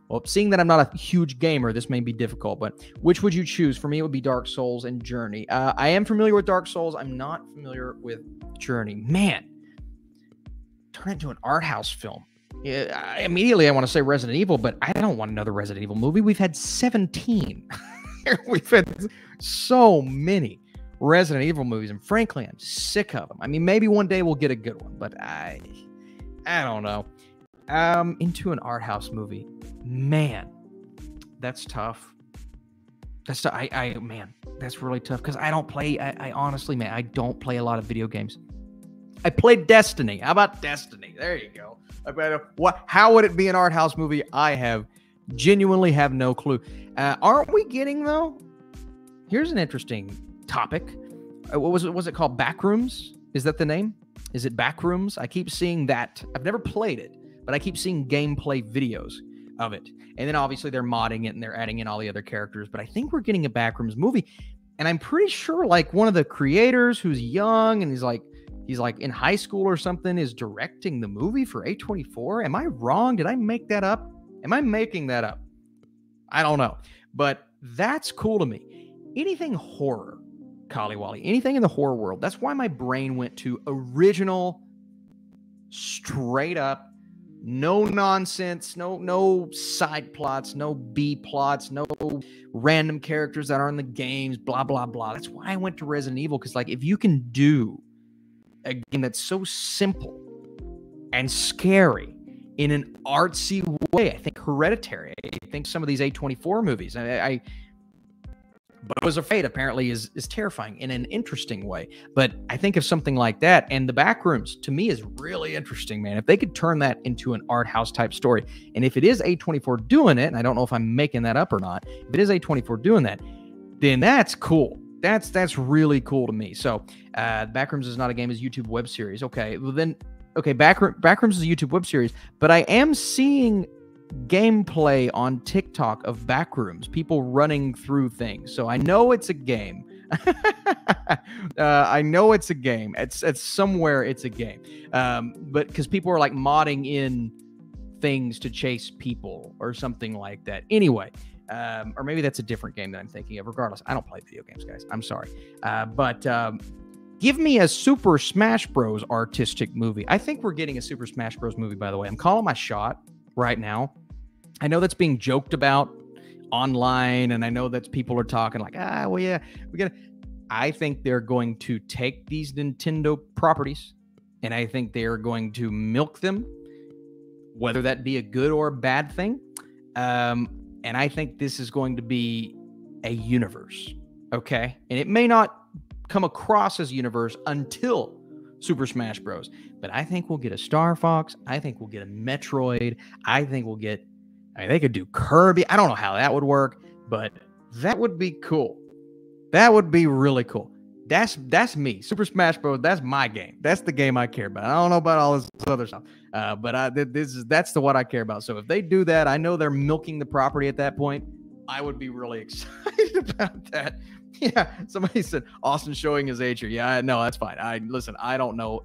Well, seeing that I'm not a huge gamer, this may be difficult. But which would you choose? For me, it would be Dark Souls and Journey. Uh, I am familiar with Dark Souls. I'm not familiar with Journey. Man, turn it into an art house film. Yeah, immediately I want to say Resident Evil, but I don't want another Resident Evil movie. We've had 17. We've had so many Resident Evil movies, and frankly, I'm sick of them. I mean, maybe one day we'll get a good one, but I, I don't know. Um, into an art house movie, man, that's tough. That's t- I, I man, that's really tough because I don't play. I, I honestly, man, I don't play a lot of video games. I played Destiny. How about Destiny? There you go. I bet what? How would it be an art house movie? I have genuinely have no clue. Uh, aren't we getting though? Here's an interesting topic. Uh, what was it? Was it called Backrooms? Is that the name? Is it Backrooms? I keep seeing that. I've never played it, but I keep seeing gameplay videos of it. And then obviously they're modding it and they're adding in all the other characters. But I think we're getting a Backrooms movie. And I'm pretty sure like one of the creators who's young and he's like he's like in high school or something is directing the movie for A24. Am I wrong? Did I make that up? Am I making that up? I don't know. But that's cool to me. Anything horror, Kaliwali, anything in the horror world. That's why my brain went to original, straight up, no nonsense, no no side plots, no B plots, no random characters that are in the games, blah blah blah. That's why I went to Resident Evil because like if you can do a game that's so simple and scary in an artsy way. I think Hereditary. I think some of these A24 movies. I, I Beau is Afraid apparently is is terrifying in an interesting way. But I think of something like that, and the backrooms to me is really interesting, man. If they could turn that into an art house type story, and if it is A24 doing it, and I don't know if I'm making that up or not, if it is A24 doing that, then that's cool that's that's really cool to me. So, uh, Backrooms is not a game; is YouTube web series. Okay, well then, okay, Backroom, Backrooms is a YouTube web series, but I am seeing gameplay on TikTok of Backrooms, people running through things. So I know it's a game. uh, I know it's a game. It's it's somewhere it's a game. Um, but because people are like modding in things to chase people or something like that. Anyway, um, or maybe that's a different game that I'm thinking of. Regardless, I don't play video games, guys. I'm sorry. Uh, but um, give me a Super Smash Bros. artistic movie. I think we're getting a Super Smash Bros. movie, by the way. I'm calling my shot right now. I know that's being joked about online, and I know that people are talking like, ah, well, yeah, we got. I think they're going to take these Nintendo properties, and I think they are going to milk them, whether that be a good or a bad thing. Um, and I think this is going to be a universe. Okay. And it may not come across as universe until Super Smash Bros. But I think we'll get a Star Fox. I think we'll get a Metroid. I think we'll get, I mean, they could do Kirby. I don't know how that would work, but that would be cool. That would be really cool. That's that's me. Super Smash Bros. That's my game. That's the game I care about. I don't know about all this other stuff, uh, but I this is that's the what I care about. So if they do that, I know they're milking the property at that point. I would be really excited about that. Yeah, somebody said Austin showing his age here. Yeah, no, that's fine. I listen. I don't know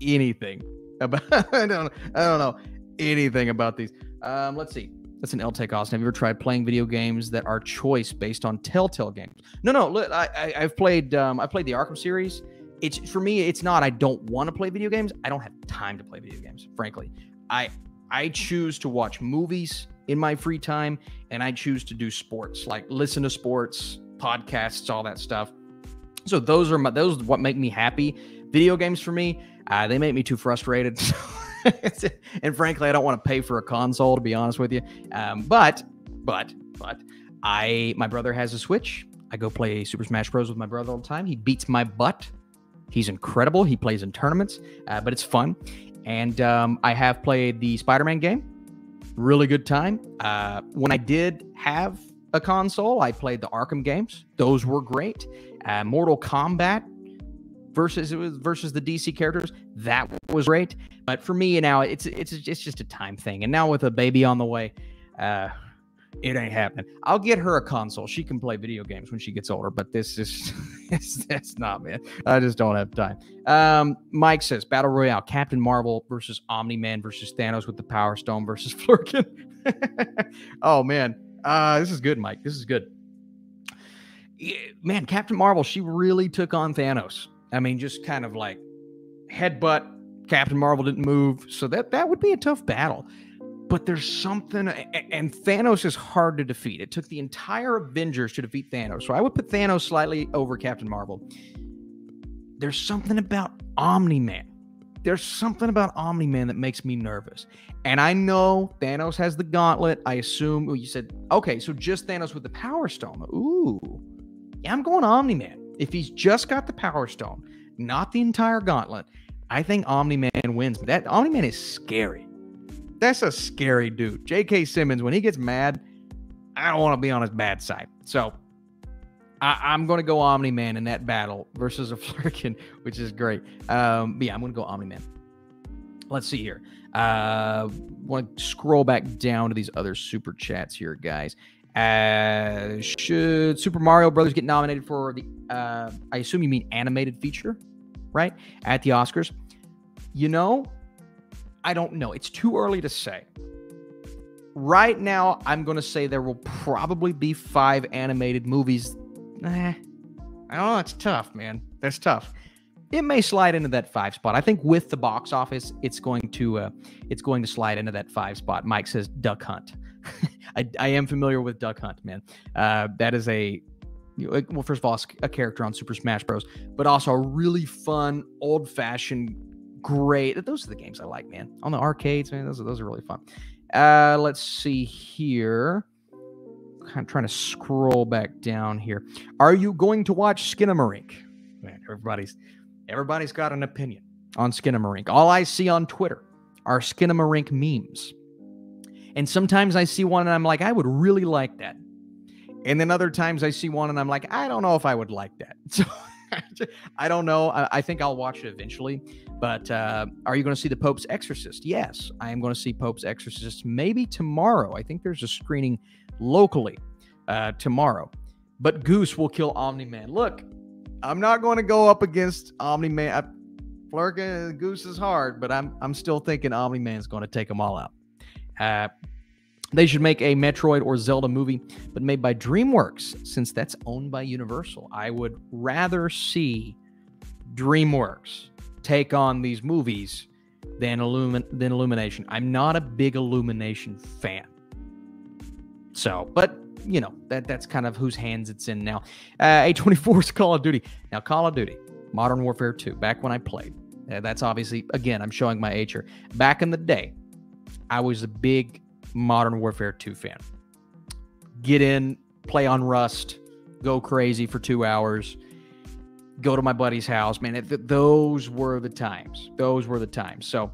anything about. I don't. I don't know anything about these. Um, let's see. That's an L take Austin. Have you ever tried playing video games that are choice based on Telltale games? No, no. Look, I, I have played um, I played the Arkham series. It's for me. It's not. I don't want to play video games. I don't have time to play video games. Frankly, I I choose to watch movies in my free time, and I choose to do sports, like listen to sports, podcasts, all that stuff. So those are my those what make me happy. Video games for me, uh, they make me too frustrated. and frankly, I don't want to pay for a console to be honest with you. Um, but, but, but, I my brother has a Switch. I go play Super Smash Bros with my brother all the time. He beats my butt. He's incredible. He plays in tournaments, uh, but it's fun. And um, I have played the Spider-Man game. Really good time. Uh, when I did have a console, I played the Arkham games. Those were great. Uh, Mortal Kombat versus it was versus the DC characters. That was great. But for me now, it's it's it's just a time thing. And now with a baby on the way, uh, it ain't happening. I'll get her a console. She can play video games when she gets older, but this is that's not man. I just don't have time. Um, Mike says Battle Royale, Captain Marvel versus Omni Man versus Thanos with the Power Stone versus Flerken. oh man, uh, this is good, Mike. This is good. Man, Captain Marvel, she really took on Thanos. I mean, just kind of like headbutt. Captain Marvel didn't move, so that that would be a tough battle but there's something and Thanos is hard to defeat. It took the entire Avengers to defeat Thanos. So I would put Thanos slightly over Captain Marvel. There's something about Omni-Man. There's something about Omni-Man that makes me nervous. And I know Thanos has the gauntlet. I assume you said, okay, so just Thanos with the Power Stone. Ooh. Yeah, I'm going Omni-Man. If he's just got the Power Stone, not the entire gauntlet, I think Omni-Man wins. That Omni-Man is scary that's a scary dude. J.K. Simmons, when he gets mad, I don't want to be on his bad side. So I, am going to go Omni Man in that battle versus a Flerken, which is great. Um, but yeah, I'm going to go Omni Man. Let's see here. Uh, want to scroll back down to these other super chats here, guys. Uh, should Super Mario Brothers get nominated for the? Uh, I assume you mean animated feature, right? At the Oscars. You know, I don't know. It's too early to say. Right now, I'm going to say there will probably be five animated movies. Eh, I don't know. It's tough, man. That's tough. It may slide into that five spot. I think with the box office, it's going to uh, it's going to slide into that five spot. Mike says Duck Hunt. I, I, am familiar with Duck Hunt, man. Uh, that is a well, first of all, a character on Super Smash Bros., but also a really fun, old fashioned great. Those are the games I like, man. On the arcades, man, those are those are really fun. Uh, let's see here. I'm trying to scroll back down here. Are you going to watch Skinamarink? Man, everybody's everybody's got an opinion on Skinamarink. All I see on Twitter are Skinamarink memes. And sometimes I see one and I'm like, I would really like that. And then other times I see one and I'm like, I don't know if I would like that. So I don't know. I, think I'll watch it eventually. But uh, are you going to see the Pope's Exorcist? Yes, I am going to see Pope's Exorcist maybe tomorrow. I think there's a screening locally uh, tomorrow. But Goose will kill Omni Man. Look, I'm not going to go up against Omni Man. Flerken Goose is hard, but I'm I'm still thinking Omni Man is going to take them all out. Uh, they should make a Metroid or Zelda movie, but made by DreamWorks, since that's owned by Universal. I would rather see DreamWorks take on these movies than, Illumin- than Illumination. I'm not a big Illumination fan. So, but you know that that's kind of whose hands it's in now. Uh, A24's Call of Duty. Now, Call of Duty, Modern Warfare 2. Back when I played, uh, that's obviously again I'm showing my age here. Back in the day, I was a big Modern Warfare 2 fan. Get in, play on Rust, go crazy for two hours, go to my buddy's house. Man, it, those were the times. Those were the times. So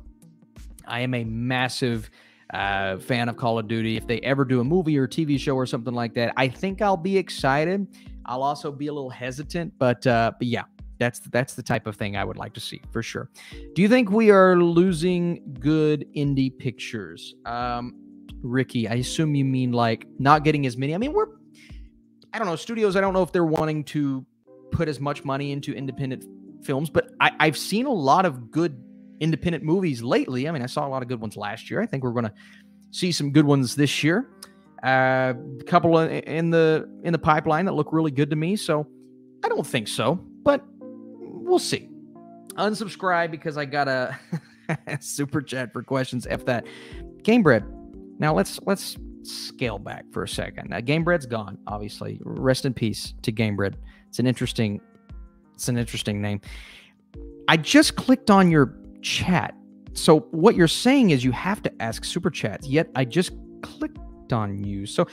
I am a massive uh, fan of Call of Duty. If they ever do a movie or TV show or something like that, I think I'll be excited. I'll also be a little hesitant, but uh, but yeah, that's that's the type of thing I would like to see for sure. Do you think we are losing good indie pictures? Um, Ricky, I assume you mean like not getting as many. I mean, we're, I don't know, studios, I don't know if they're wanting to put as much money into independent films, but I, I've seen a lot of good independent movies lately. I mean, I saw a lot of good ones last year. I think we're going to see some good ones this year. Uh, a couple in the in the pipeline that look really good to me. So I don't think so, but we'll see. Unsubscribe because I got a super chat for questions. F that. Game bread. Now let's let's scale back for a second. Now, game bread's gone, obviously. Rest in peace to game bread. It's an interesting, it's an interesting name. I just clicked on your chat. So what you're saying is you have to ask super chats. Yet I just clicked on you. So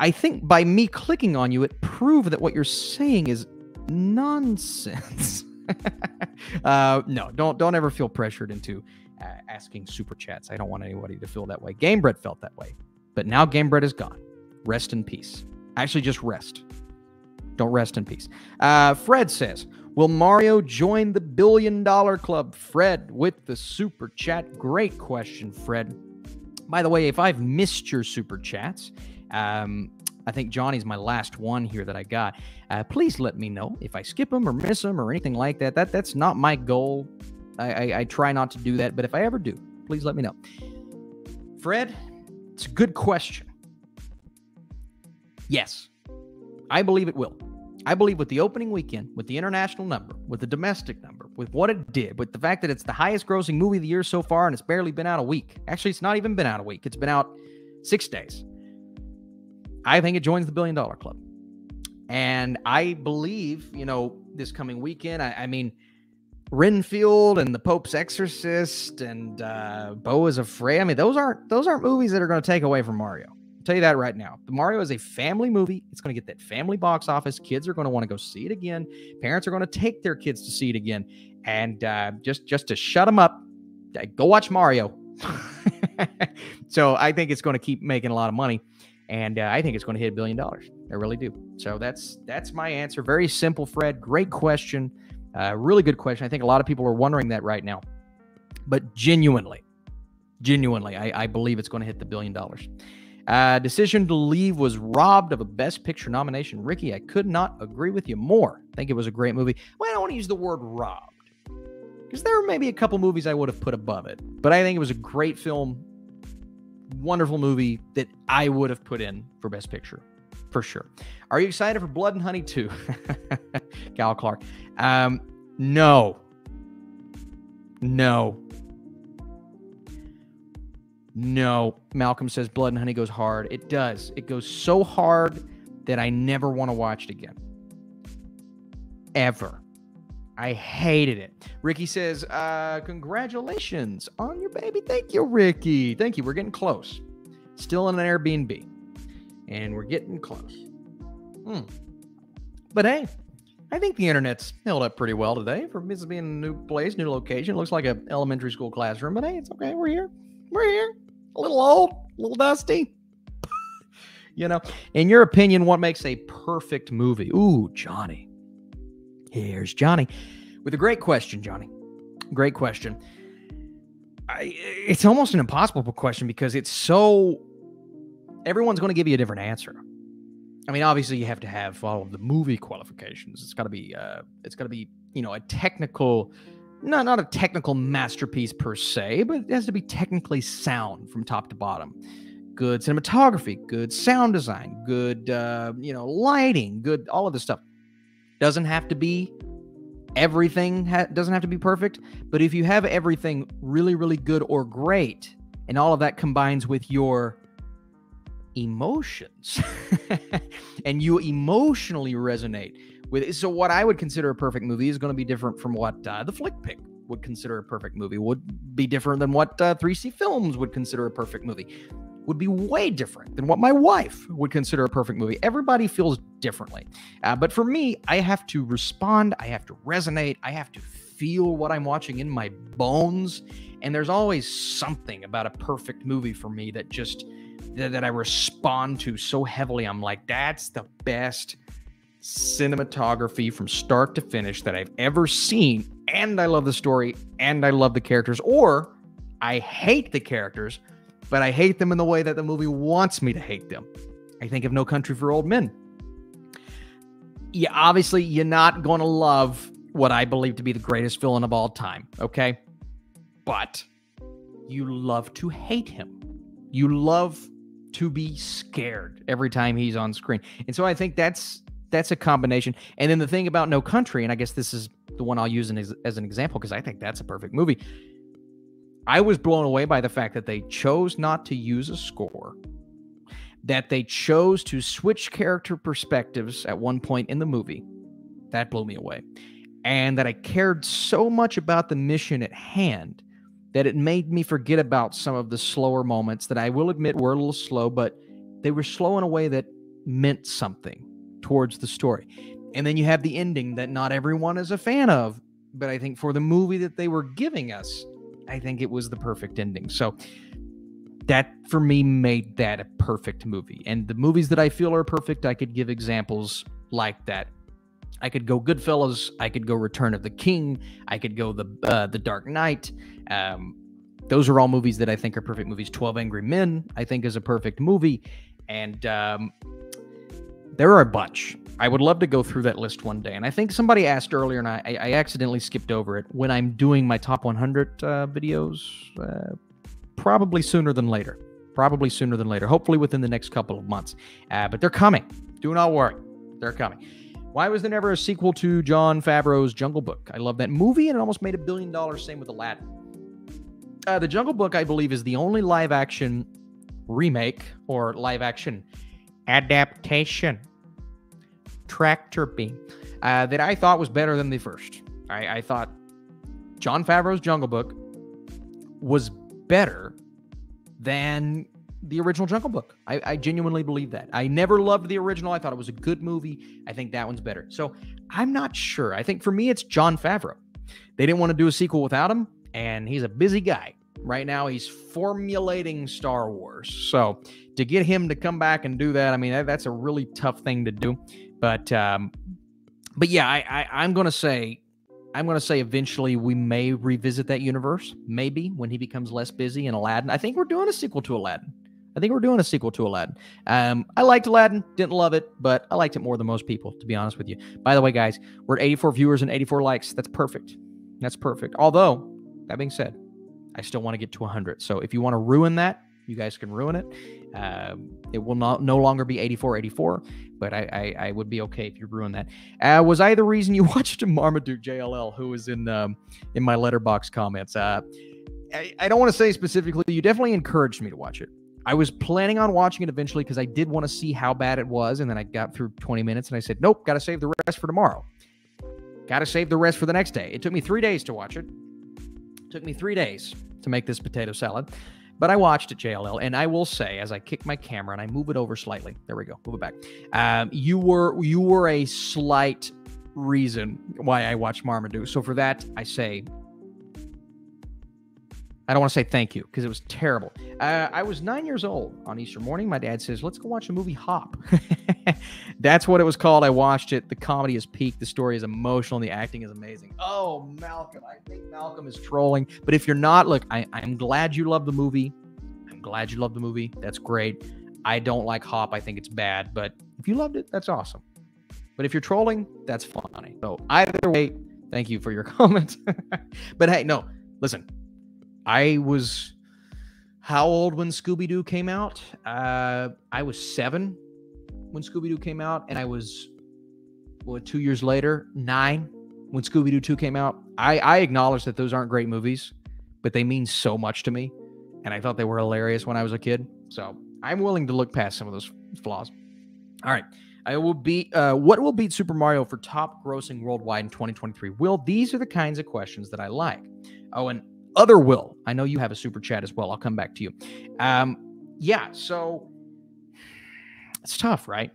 I think by me clicking on you, it proved that what you're saying is nonsense. uh, no, don't don't ever feel pressured into uh, asking super chats. I don't want anybody to feel that way. Gamebread felt that way, but now Gamebread is gone. Rest in peace. Actually, just rest. Don't rest in peace. Uh, Fred says, Will Mario join the billion dollar club? Fred with the super chat. Great question, Fred. By the way, if I've missed your super chats Um, I think Johnny's my last one here that I got. Uh, please let me know if I skip them or miss them or anything like that. That that's not my goal. I, I, I try not to do that, but if I ever do, please let me know. Fred, it's a good question. Yes, I believe it will. I believe with the opening weekend, with the international number, with the domestic number, with what it did, with the fact that it's the highest grossing movie of the year so far and it's barely been out a week. Actually, it's not even been out a week, it's been out six days. I think it joins the billion dollar club. And I believe, you know, this coming weekend, I, I mean, Renfield and the Pope's Exorcist and uh, Beau is Afraid. I mean, those aren't those aren't movies that are going to take away from Mario. I'll tell you that right now. The Mario is a family movie. It's going to get that family box office. Kids are going to want to go see it again. Parents are going to take their kids to see it again. And uh, just just to shut them up, go watch Mario. so I think it's going to keep making a lot of money and uh, I think it's going to hit a billion dollars. I really do. So that's that's my answer. Very simple, Fred. Great question. Uh, really good question. I think a lot of people are wondering that right now. But genuinely, genuinely, I, I believe it's going to hit the billion dollars. Uh, decision to leave was robbed of a Best Picture nomination. Ricky, I could not agree with you more. I think it was a great movie. Well, I don't want to use the word robbed because there were maybe a couple movies I would have put above it, but I think it was a great film wonderful movie that I would have put in for Best Picture, for sure. Are you excited for Blood and Honey 2? Gal Clark. Um, no. No. No. Malcolm says Blood and Honey goes hard. It does. It goes so hard that I never want to watch it again. Ever. I hated it. Ricky says, uh, congratulations on your baby. Thank you, Ricky. Thank you. We're getting close. Still in an Airbnb. And we're getting close. Hmm. But hey, I think the internet's held up pretty well today for this being a new place, new location. It looks like an elementary school classroom, but hey, it's okay. We're here. We're here. A little old, a little dusty. you know, in your opinion, what makes a perfect movie? Ooh, Johnny. Here's Johnny with a great question, Johnny. Great question. I, it's almost an impossible question because it's so everyone's going to give you a different answer. I mean, obviously, you have to have all of the movie qualifications. It's got to be, uh, it's got to be, you know, a technical, not not a technical masterpiece per se, but it has to be technically sound from top to bottom. Good cinematography, good sound design, good, uh, you know, lighting, good, all of this stuff. Doesn't have to be everything ha- doesn't have to be perfect, but if you have everything really really good or great and all of that combines with your emotions and you emotionally resonate with it. So what I would consider a perfect movie is going to be different from what uh, the flick pick would consider a perfect movie would be different than what uh, 3C Films would consider a perfect movie would be way different than what my wife would consider a perfect movie. Everybody feels differently. Uh, but for me, I have to respond, I have to resonate, I have to feel what I'm watching in my bones. And there's always something about a perfect movie for me that just that, that I respond to so heavily. I'm like, that's the best cinematography from start to finish that I've ever seen. And I love the story and I love the characters, or I hate the characters but I hate them in the way that the movie wants me to hate them. I think of No Country for Old Men. Yeah, obviously, you're not going to love what I believe to be the greatest villain of all time, okay? But you love to hate him. You love to be scared every time he's on screen. And so I think that's that's a combination. And then the thing about No Country, and I guess this is the one I'll use as, as an example because I think that's a perfect movie. I was blown away by the fact that they chose not to use a score, that they chose to switch character perspectives at one point in the movie. That blew me away. And that I cared so much about the mission at hand that it made me forget about some of the slower moments that I will admit were a little slow, but they were slow in a way that meant something towards the story. And then you have the ending that not everyone is a fan of, but I think for the movie that they were giving us, I think it was the perfect ending. So that for me made that a perfect movie. And the movies that I feel are perfect, I could give examples like that. I could go Goodfellas. I could go Return of the King. I could go the uh, the Dark Knight. Um, those are all movies that I think are perfect movies. Twelve Angry Men, I think, is a perfect movie. and um, there are a bunch. I would love to go through that list one day. And I think somebody asked earlier, and I, I accidentally skipped over it. When I'm doing my top 100 uh, videos, uh, probably sooner than later. Probably sooner than later. Hopefully within the next couple of months. Uh, but they're coming. Do not worry. They're coming. Why was there never a sequel to Jon Favreau's Jungle Book? I love that movie, and it almost made a billion dollars. Same with Aladdin. Uh, the Jungle Book, I believe, is the only live action remake or live action adaptation tractor beam uh, that I thought was better than the first. I, I thought Jon Favreau's Jungle Book was better than the original Jungle Book. I, I, genuinely believe that. I never loved the original. I thought it was a good movie. I think that one's better. So I'm not sure. I think for me, it's Jon Favreau. They didn't want to do a sequel without him, and he's a busy guy. Right now, he's formulating Star Wars. So to get him to come back and do that, I mean, that, that's a really tough thing to do. But um, but yeah, I, I I'm gonna say I'm going to say eventually we may revisit that universe, maybe when he becomes less busy in Aladdin. I think we're doing a sequel to Aladdin. I think we're doing a sequel to Aladdin. Um, I liked Aladdin, didn't love it, but I liked it more than most people, to be honest with you. By the way, guys, we're at 84 viewers and 84 likes. That's perfect. That's perfect. Although, that being said, I still want to get to 100. So if you want to ruin that, you guys can ruin it. Uh, it will not no longer be 84 84, but I, I, I would be okay if you ruin that. Uh, was I the reason you watched Marmaduke JLL, who was in um, in my Letterboxd comments? Uh, I, I don't want to say specifically. You definitely encouraged me to watch it. I was planning on watching it eventually because I did want to see how bad it was, and then I got through 20 minutes and I said, "Nope, got to save the rest for tomorrow. Got to save the rest for the next day." It took me three days to watch it. it took me three days to make this potato salad. But I watched it, JLL, and I will say, as I kick my camera and I move it over slightly, there we go, move it back. Um, you were you were a slight reason why I watched Marmaduke. So for that, I say I don't want to say thank you because it was terrible. Uh, I was nine years old on Easter morning. My dad says, "Let's go watch the movie Hop." That's what it was called. I watched it. The comedy is peak. The story is emotional. And the acting is amazing. Oh, Malcolm! I think Malcolm is trolling. But if you're not, look, I, I'm glad you love the movie. I'm glad you love the movie. That's great. I don't like Hop. I think it's bad. But if you loved it, that's awesome. But if you're trolling, that's funny. So either way, thank you for your comments. but hey, no, listen I was how old when Scooby Doo came out? Uh, I was seven when Scooby Doo came out, and I was what two years later, nine when Scooby Doo two came out. I I acknowledge that those aren't great movies, but they mean so much to me, and I thought they were hilarious when I was a kid. So I'm willing to look past some of those flaws. All right. I will beat uh, what will beat Super Mario for top grossing worldwide in 2023? Will these are the kinds of questions that I like. Oh, and other will. I know you have a super chat as well. I'll come back to you. Um, yeah, so it's tough, right?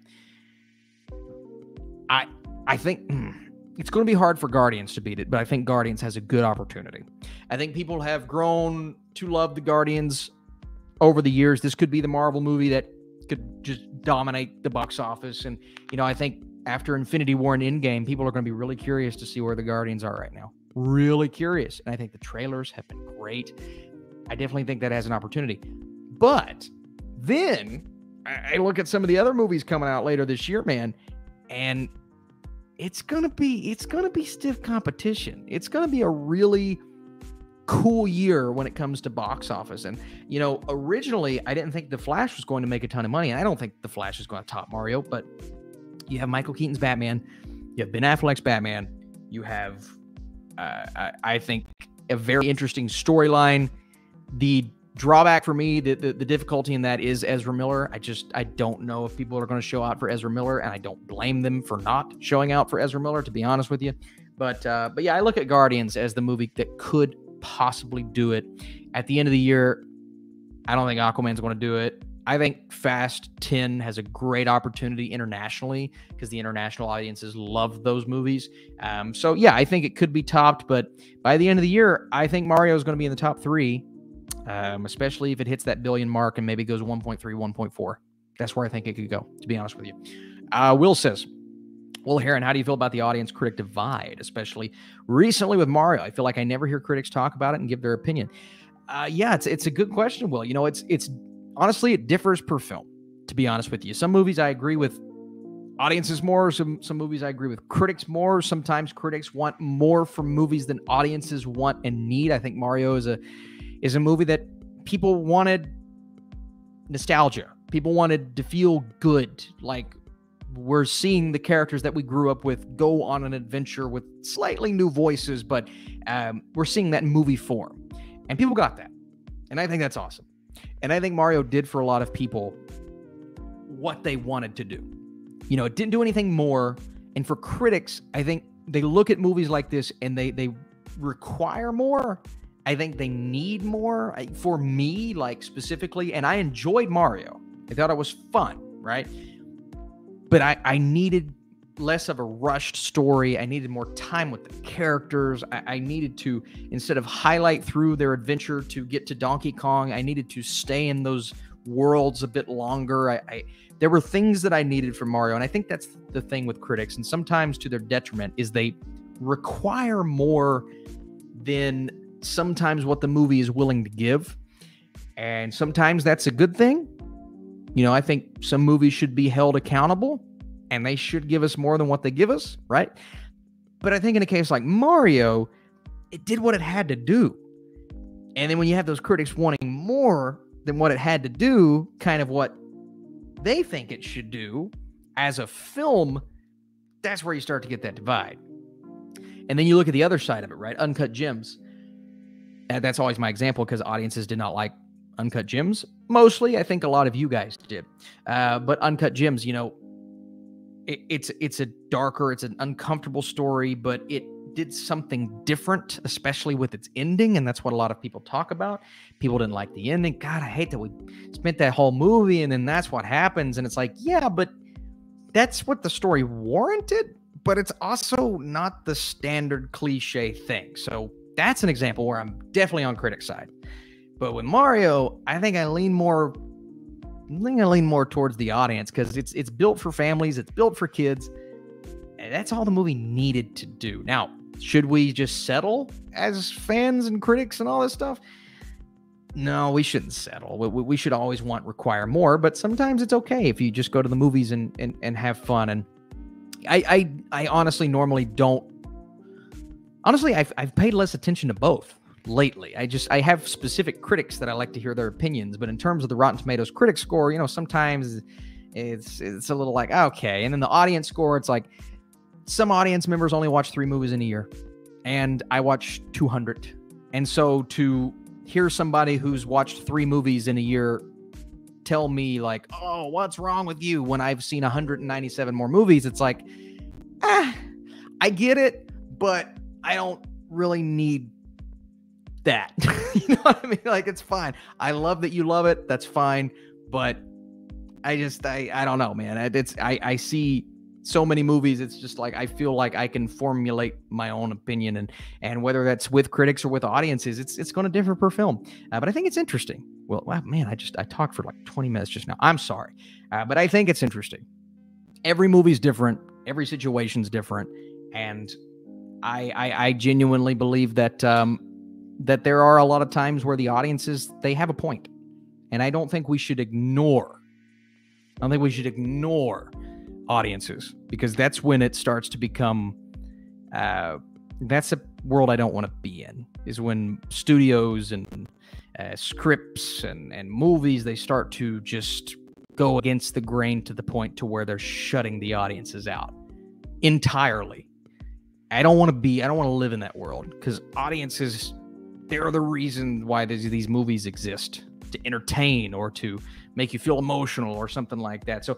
I I think hmm, it's going to be hard for Guardians to beat it, but I think Guardians has a good opportunity. I think people have grown to love the Guardians over the years. This could be the Marvel movie that could just dominate the box office, and you know, I think after Infinity War and Endgame, people are going to be really curious to see where the Guardians are right now really curious. And I think the trailers have been great. I definitely think that has an opportunity. But then I look at some of the other movies coming out later this year, man, and it's gonna be it's gonna be stiff competition. It's gonna be a really cool year when it comes to box office. And you know, originally I didn't think the Flash was going to make a ton of money, and I don't think the Flash is going to top Mario, but you have Michael Keaton's Batman, you have Ben Affleck's Batman, you have uh, I, I, think a very interesting storyline. The drawback for me, the, the, the difficulty in that is Ezra Miller. I just I don't know if people are going to show out for Ezra Miller, and I don't blame them for not showing out for Ezra Miller. To be honest with you, but uh, but yeah, I look at Guardians as the movie that could possibly do it. At the end of the year, I don't think Aquaman's going to do it. I think Fast 10 has a great opportunity internationally because the international audiences love those movies. Um, so, yeah, I think it could be topped, but by the end of the year, I think Mario is going to be in the top three, um, especially if it hits that billion mark and maybe goes 1.3, 1.4. That's where I think it could go, to be honest with you. Uh, Will says, well, Heron, how do you feel about the audience critic divide, especially recently with Mario? I feel like I never hear critics talk about it and give their opinion. Uh, yeah, it's it's a good question, Will. You know, it's it's honestly, it differs per film. to be honest with you. Some movies I agree with audiences more, some some movies I agree with critics more. Sometimes critics want more from movies than audiences want and need. I think Mario is a is a movie that people wanted nostalgia. People wanted to feel good, like we're seeing the characters that we grew up with go on an adventure with slightly new voices, but um, we're seeing that in movie form. And people got that. And I think that's awesome. And I think Mario did for a lot of people what they wanted to do. You know, it didn't do anything more. And for critics, I think they look at movies like this and they they require more. I think they need more for me, like specifically. And I enjoyed Mario. I thought it was fun, right? But I, I needed less of a rushed story. I needed more time with the characters. I, I, needed to, instead of highlight through their adventure to get to Donkey Kong, I needed to stay in those worlds a bit longer. I, I there were things that I needed from Mario, and I think that's the thing with critics, and sometimes to their detriment, is they require more than sometimes what the movie is willing to give. And sometimes that's a good thing. You know, I think some movies should be held accountable and they should give us more than what they give us, right? But I think in a case like Mario, it did what it had to do. And then when you have those critics wanting more than what it had to do, kind of what they think it should do as a film, that's where you start to get that divide. And then you look at the other side of it, right? Uncut gems. And that's always my example because audiences did not like Uncut Gems. Mostly, I think a lot of you guys did. Uh, but Uncut Gems, you know, it, it's it's a darker, it's an uncomfortable story, but it did something different, especially with its ending, and that's what a lot of people talk about. People didn't like the ending. God, I hate that we spent that whole movie, and then that's what happens. And it's like, yeah, but that's what the story warranted, but it's also not the standard cliche thing. So that's an example where I'm definitely on critic side. But with Mario, I think I lean more I think I lean more towards the audience because it's it's built for families, it's built for kids. And that's all the movie needed to do. Now, should we just settle as fans and critics and all this stuff? No, we shouldn't settle. We, we should always want require more, but sometimes it's okay if you just go to the movies and and, and have fun. And I, I I honestly normally don't. Honestly, I've I've paid less attention to both lately. I just I have specific critics that I like to hear their opinions, but in terms of the Rotten Tomatoes critic score, you know, sometimes it's it's a little like okay, and then the audience score, it's like some audience members only watch three movies in a year, and I watch 200, and so to hear somebody who's watched three movies in a year tell me like, oh, what's wrong with you? when I've seen 197 more movies, it's like, ah, I get it, but I don't really need that. you know what I mean? Like it's fine. I love that you love it. That's fine. But I just I I don't know, man. It's I I see so many movies it's just like i feel like i can formulate my own opinion and and whether that's with critics or with audiences it's it's going to differ per film uh, but i think it's interesting well wow, man i just i talked for like 20 minutes just now i'm sorry uh, but i think it's interesting every movie's different every situation's different and I, I i genuinely believe that um that there are a lot of times where the audiences they have a point. And i don't think we should ignore i don't think we should ignore audiences because that's when it starts to become uh, that's a world i don't want to be in is when studios and uh, scripts and, and movies they start to just go against the grain to the point to where they're shutting the audiences out entirely. I don't want to be i don't want to live in that world because audiences they're the reason why these, these movies exist to entertain or to make you feel emotional or something like that. So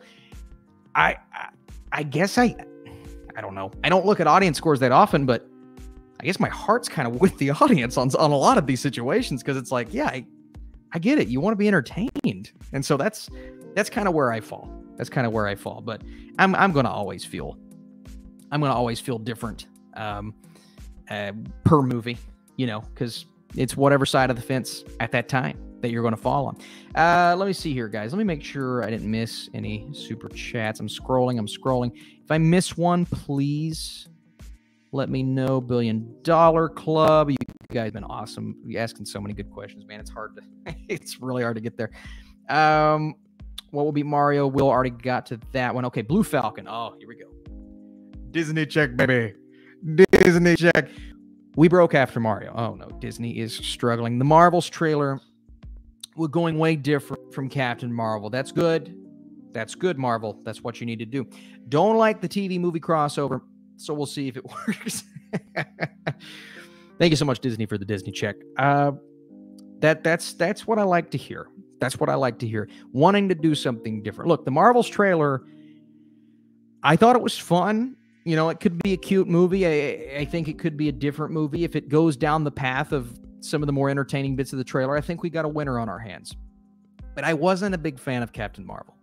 I, I, I guess I, I don't know. I don't look at audience scores that often, but I guess my heart's kind of with the audience on, on a lot of these situations because it's like, yeah, I, I get it. You want to be entertained, and so that's that's kind of where I fall. That's kind of where I fall. But I'm I'm gonna always feel, I'm gonna always feel different um, uh, per movie, you know, because it's whatever side of the fence at that time that you're going to fall on. Uh, let me see here, guys. Let me make sure I didn't miss any super chats. I'm scrolling. I'm scrolling. If I miss one, please let me know. Billion Dollar Club. You guys have been awesome. You're asking so many good questions, man. It's hard to. it's really hard to get there. Um, What will be Mario? Will already got to that one. Okay, Blue Falcon. Oh, here we go. Disney check, baby. Disney check. We broke after Mario. Oh no, Disney is struggling. The Marvels trailer, we're going way different from Captain Marvel. That's good. That's good, Marvel. That's what you need to do. Don't like the TV movie crossover, so we'll see if it works. Thank you so much, Disney, for the Disney check. Uh, that that's that's what I like to hear. That's what I like to hear. Wanting to do something different. Look, the Marvels trailer. I thought it was fun. You know, it could be a cute movie. I, I think it could be a different movie if it goes down the path of some of the more entertaining bits of the trailer. I think we got a winner on our hands. But I wasn't a big fan of Captain Marvel.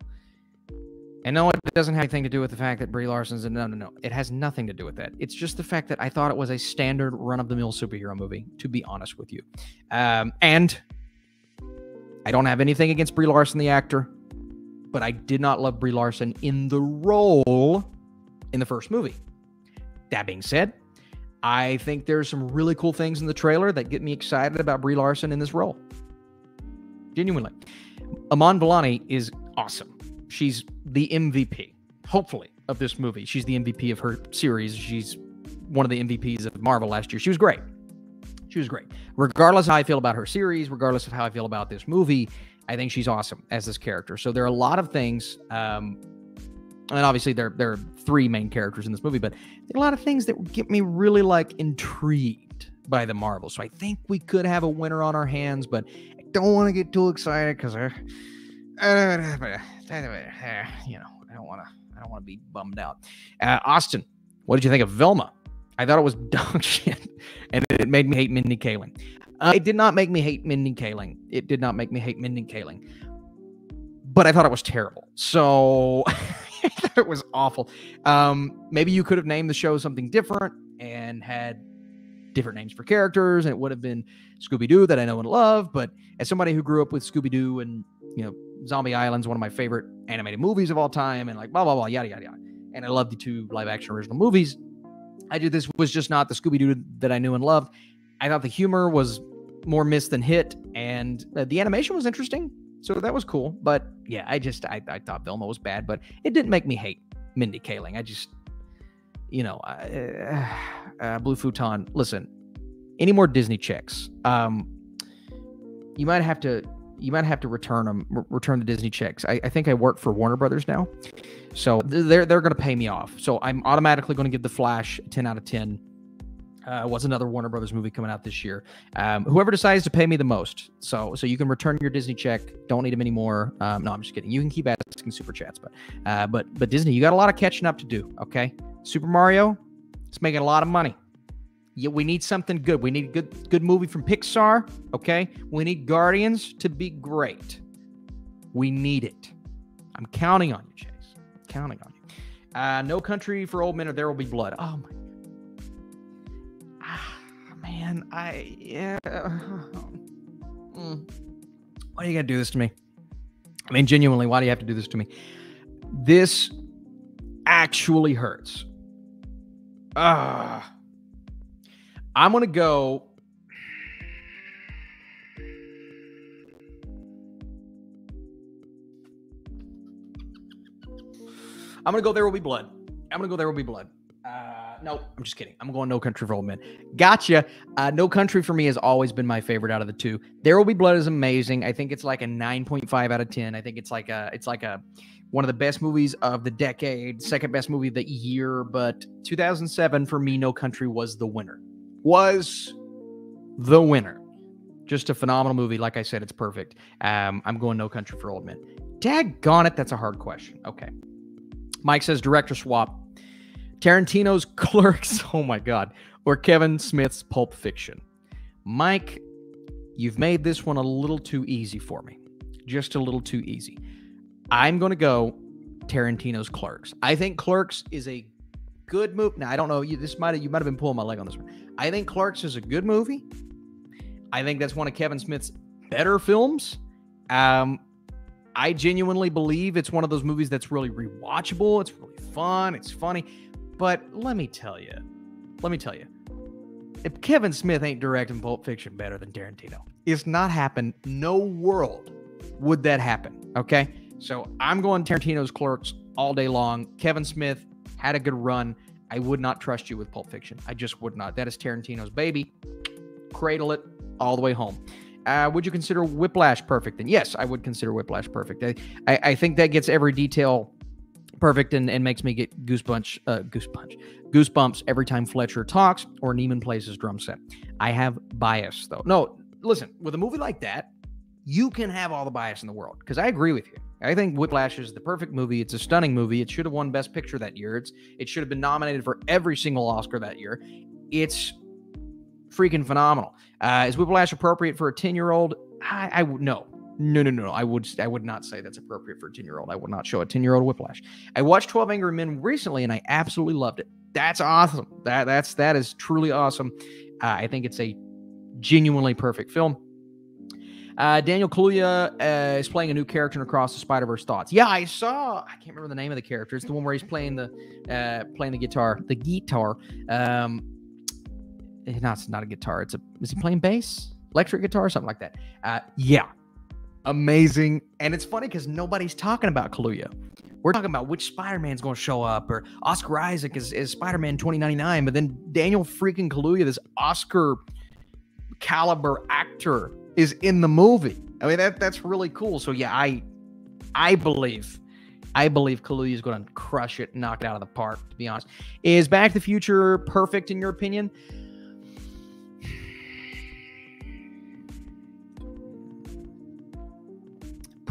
And no, it doesn't have anything to do with the fact that Brie Larson's in. No, no, no. It has nothing to do with that. It's just the fact that I thought it was a standard run of the mill superhero movie, to be honest with you. Um, and I don't have anything against Brie Larson, the actor, but I did not love Brie Larson in the role in the first movie. That being said, I think there's some really cool things in the trailer that get me excited about Brie Larson in this role. Genuinely. Iman Vellani is awesome. She's the MVP, hopefully, of this movie. She's the MVP of her series. She's one of the MVPs of Marvel last year. She was great. She was great. Regardless of how I feel about her series, regardless of how I feel about this movie, I think she's awesome as this character. So there are a lot of things um, and obviously there there are three main characters in this movie, but a lot of things that get me really like intrigued by the Marvel. So I think we could have a winner on our hands, but I don't want to get too excited because I, uh, you know, I don't want to I don't want to be bummed out. Uh, Austin, what did you think of Velma? I thought it was dog shit, and it made me hate Mindy Kaling. Uh, it did not make me hate Mindy Kaling. It did not make me hate Mindy Kaling, but I thought it was terrible. So it was awful. Um, maybe you could have named the show something different and had different names for characters, and it would have been Scooby Doo that I know and love. But as somebody who grew up with Scooby Doo and you know Zombie Island's one of my favorite animated movies of all time, and like blah blah blah yada yada yada, and I love the two live action original movies. I did this was just not the Scooby Doo that I knew and loved. I thought the humor was more missed than hit, and uh, the animation was interesting. So that was cool. But yeah, I just I, I thought Velma was bad, but it didn't make me hate Mindy Kaling. I just, you know, uh, uh, Blue Futon. Listen, any more Disney checks? Um, you might have to you might have to return them return the disney checks I, I, think i work for warner brothers now so they're they're going to pay me off so i'm automatically going to give the flash 10 out of 10 uh, was another Warner Brothers movie coming out this year. Um, whoever decides to pay me the most, so so you can return your Disney check. Don't need them anymore. Um, no, I'm just kidding. You can keep asking super chats, but uh, but but Disney, you got a lot of catching up to do. Okay, Super Mario, it's making a lot of money. Yeah, we need something good. We need a good good movie from Pixar. Okay, we need Guardians to be great. We need it. I'm counting on you, Chase. counting on you. Uh, no Country for Old Men or There Will Be Blood. Oh my man, I yeah. Mm. Why do you got to do this to me? I mean, genuinely, why do you have to do this to me? This actually hurts. Ah, I'm gonna go. I'm gonna go. There will be blood. I'm gonna go. There will be blood. Uh, no, I'm just kidding. I'm going No Country for Old Men. Gotcha. Uh, no Country for me has always been my favorite out of the two. There Will Be Blood is amazing. I think it's like a 9.5 out of 10. I think it's like a it's like a one of the best movies of the decade, second best movie of the year. But 2007 for me, No Country was the winner. Was the winner. Just a phenomenal movie. Like I said, it's perfect. Um, I'm going No Country for Old Men. Daggone it, that's a hard question. Okay. Mike says director swap. Tarantino's Clerks, oh my God, or Kevin Smith's Pulp Fiction. Mike, you've made this one a little too easy for me. Just a little too easy. I'm going to go Tarantino's Clerks. I think Clerks is a good movie. Now, I don't know. You this might you might have been pulling my leg on this one. I think Clerks is a good movie. I think that's one of Kevin Smith's better films. Um, I genuinely believe it's one of those movies that's really rewatchable. It's really fun. It's funny. But let me tell you, let me tell you, if Kevin Smith ain't directing Pulp Fiction better than Tarantino, it's not happened. No world would that happen. Okay. So I'm going Tarantino's Clerks all day long. Kevin Smith had a good run. I would not trust you with Pulp Fiction. I just would not. That is Tarantino's baby. Cradle it all the way home. Uh, would you consider Whiplash perfect? And yes, I would consider Whiplash perfect. I, I, I think that gets every detail perfect and, and makes me get goosebumps, uh, goosebumps, goosebumps every time Fletcher talks or Neiman plays his drum set. I have bias though. No, listen, with a movie like that, you can have all the bias in the world because I agree with you. I think Whiplash is the perfect movie. It's a stunning movie. It should have won Best Picture that year. It's it should have been nominated for every single Oscar that year. It's freaking phenomenal. Uh, is Whiplash appropriate for a ten year old? I, I no. No, no, no. I would I would not say that's appropriate for a 10 year old. I would not show a 10 year old whiplash. I watched 12 Angry Men recently and I absolutely loved it. That's awesome. That that's that is truly awesome. Uh, I think it's a genuinely perfect film. Uh, Daniel Kaluuya uh, is playing a new character in Across the Spider Verse. Thoughts? Yeah, I saw. I can't remember the name of the character. It's the one where he's playing the uh, playing the guitar. The guitar. Um, not, it's not a guitar. It's a. Is he playing bass? Electric guitar, something like that. Uh, yeah, amazing. And it's funny because nobody's talking about Kaluuya. We're talking about which Spider-Man's going to show up, or Oscar Isaac is, is Spider-Man 2099, but then Daniel freaking Kaluuya, this Oscar caliber actor, is in the movie. I mean that that's really cool. So yeah, I I believe I believe Kaluuya is going to crush it, knock it out of the park. To be honest, is Back to the Future perfect in your opinion?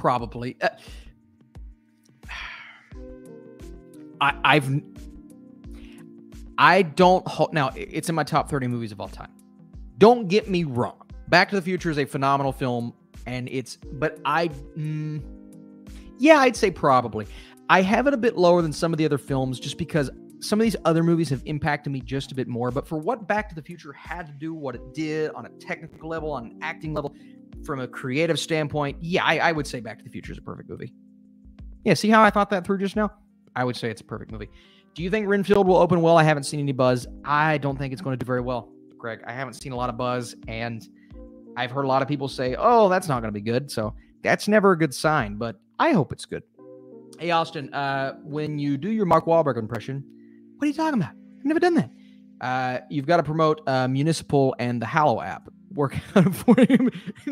Probably. Uh, I, I've I don't now. It's in my top thirty movies of all time. Don't get me wrong. Back to the Future is a phenomenal film, and it's. But I, mm, yeah, I'd say probably. I have it a bit lower than some of the other films, just because some of these other movies have impacted me just a bit more. But for what Back to the Future had to do, what it did on a technical level, on an acting level, from a creative standpoint, yeah, I, I, would say Back to the Future is a perfect movie. Yeah, see how I thought that through just now? I would say it's a perfect movie. Do you think Renfield will open well? I haven't seen any buzz. I don't think it's going to do very well, Greg. I haven't seen a lot of buzz, and I've heard a lot of people say, oh, that's not going to be good. So that's never a good sign, but I hope it's good. Hey, Austin, uh, when you do your Mark Wahlberg impression, what are you talking about? I've never done that. Uh, you've got to promote uh, Municipal and the Hallow app work out for him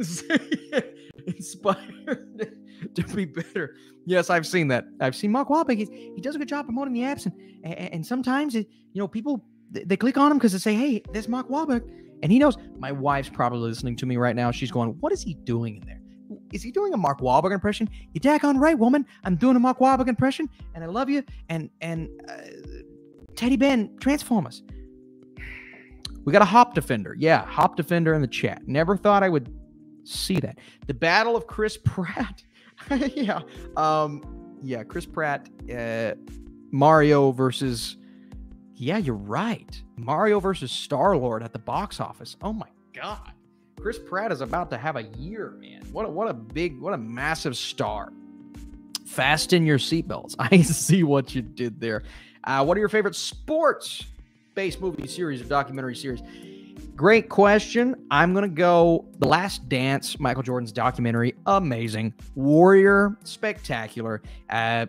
inspired to be better. Yes, I've seen that. I've seen Mark Wahlberg. He, he does a good job promoting the apps, and and, sometimes it, you know people they, they click on him because they say, "Hey, there's Mark Wahlberg," and he knows. My wife's probably listening to me right now. She's going, "What is he doing in there? Is he doing a Mark Wahlberg impression?" You daggone right, woman. I'm doing a Mark Wahlberg impression, and I love you. And and uh, Teddy Ben, Transformers. We got a hop defender. Yeah, hop defender in the chat. Never thought I would see that. The Battle of Chris Pratt. yeah. Um, yeah, Chris Pratt, uh, Mario versus. Yeah, you're right. Mario versus Star Lord at the box office. Oh my God. Chris Pratt is about to have a year, man. What a, what a big, what a massive star. Fasten your seatbelts. I see what you did there. Uh, what are your favorite sports? based movie series or documentary series? Great question. I'm going to go The Last Dance, Michael Jordan's documentary. Amazing. Warrior, spectacular. Uh,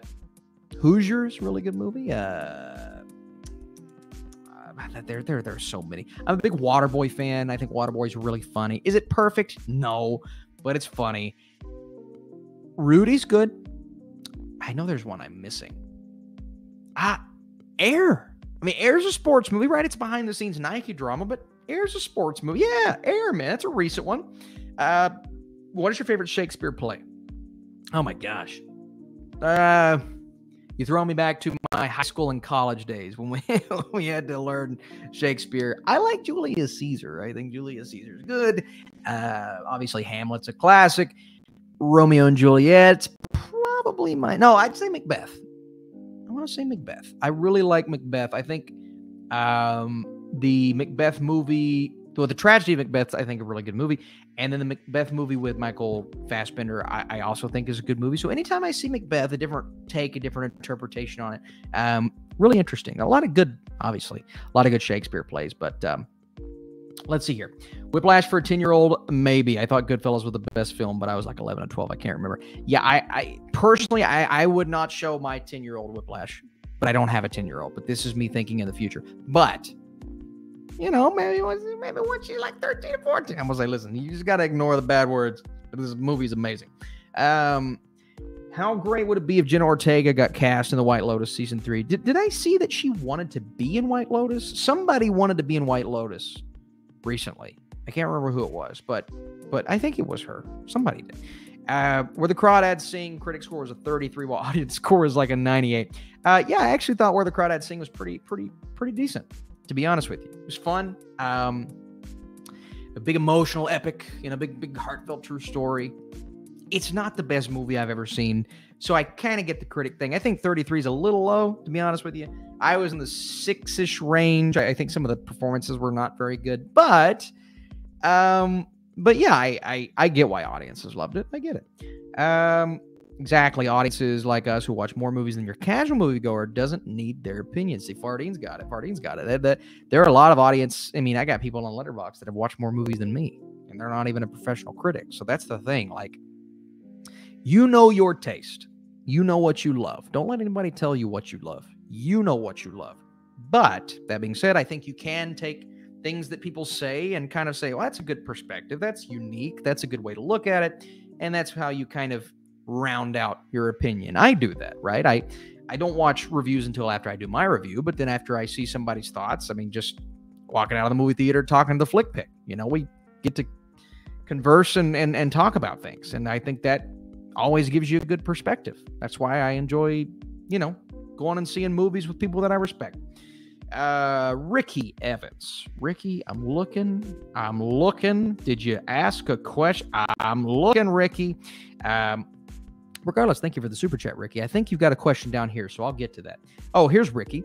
Hoosiers, really good movie. Uh, uh, there, there, there are so many. I'm a big Waterboy fan. I think Waterboy is really funny. Is it perfect? No, but it's funny. Rudy's good. I know there's one I'm missing. Ah, Air. I mean, Air's a sports movie, right? It's behind the scenes Nike drama, but Air's a sports movie. Yeah, Air, man. That's a recent one. Uh, what is your favorite Shakespeare play? Oh my gosh. Uh, you throw me back to my high school and college days when we we had to learn Shakespeare. I like Julius Caesar. I think Julius Caesar's good. Uh, obviously Hamlet's a classic. Romeo and Juliet, probably my no. I'd say Macbeth to say Macbeth. I really like Macbeth. I think um, the Macbeth movie, well, the tragedy of Macbeth, I think a really good movie, and then the Macbeth movie with Michael Fassbender, I, I also think is a good movie. So anytime I see Macbeth, a different take, a different interpretation on it, um, really interesting. A lot of good, obviously, a lot of good Shakespeare plays, but um, let's see here. Whiplash for a 10 year old, maybe. I thought Goodfellas was the best film, but I was like 11 or 12. I can't remember. Yeah, I, I personally, I, I would not show my 10 year old Whiplash, but I don't have a 10 year old. But this is me thinking in the future. But, you know, maybe maybe when she's like 13 or 14, I'm gonna say, listen, you just gotta ignore the bad words. This movie's amazing. Um, how great would it be if Jenna Ortega got cast in the White Lotus season three? Did, did I see that she wanted to be in White Lotus? Somebody wanted to be in White Lotus recently. I can't remember who it was, but but I think it was her. Somebody did. Uh, where the Crawdads Sing critic score was a 33, while audience score is like a 98. Uh, yeah, I actually thought Where the Crawdads Sing was pretty, pretty, pretty decent. To be honest with you, it was fun. Um, a big emotional epic, you know, big, big heartfelt true story it's not the best movie I've ever seen. So I kind of get the critic thing. I think 33 is a little low, to be honest with you. I was in the six ish range. I, think some of the performances were not very good, but, um, but yeah, I, I, I get why audiences loved it. I get it. Um, exactly. Audiences like us who watch more movies than your casual moviegoer doesn't need their opinion. See, Fardine's got it. Fardine's got it. There, there are a lot of audience. I mean, I got people on Letterboxd that have watched more movies than me, and they're not even a professional critic. So that's the thing. Like, you know your taste. You know what you love. Don't let anybody tell you what you love. You know what you love. But that being said, I think you can take things that people say and kind of say, well, that's a good perspective. That's unique. That's a good way to look at it. And that's how you kind of round out your opinion. I do that, right? I I don't watch reviews until after I do my review, but then after I see somebody's thoughts, I mean, just walking out of the movie theater talking to the flick pick, you know, we get to converse and, and and talk about things. And I think that always gives you a good perspective. That's why I enjoy, you know, going and seeing movies with people that I respect. Uh, Ricky Evans. Ricky, I'm looking. I'm looking. Did you ask a question? I'm looking, Ricky. Um, regardless, thank you for the super chat, Ricky. I think you've got a question down here, so I'll get to that. Oh, here's Ricky.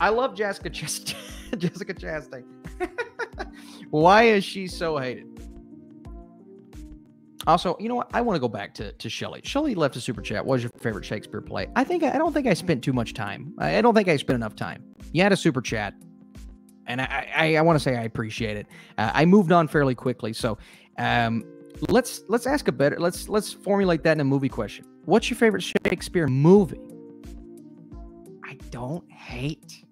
I love Jessica Chast- Jessica Chastain. Why is she so hated? Also, you know what? I want to go back to to Shelly. Shelly left a super chat. What was your favorite Shakespeare play? I think I don't think I spent too much time. I don't think I spent enough time. You had a super chat, and I I, I want to say I appreciate it. Uh, I moved on fairly quickly, so um, let's let's ask a better let's let's formulate that in a movie question. What's your favorite Shakespeare movie? I don't hate.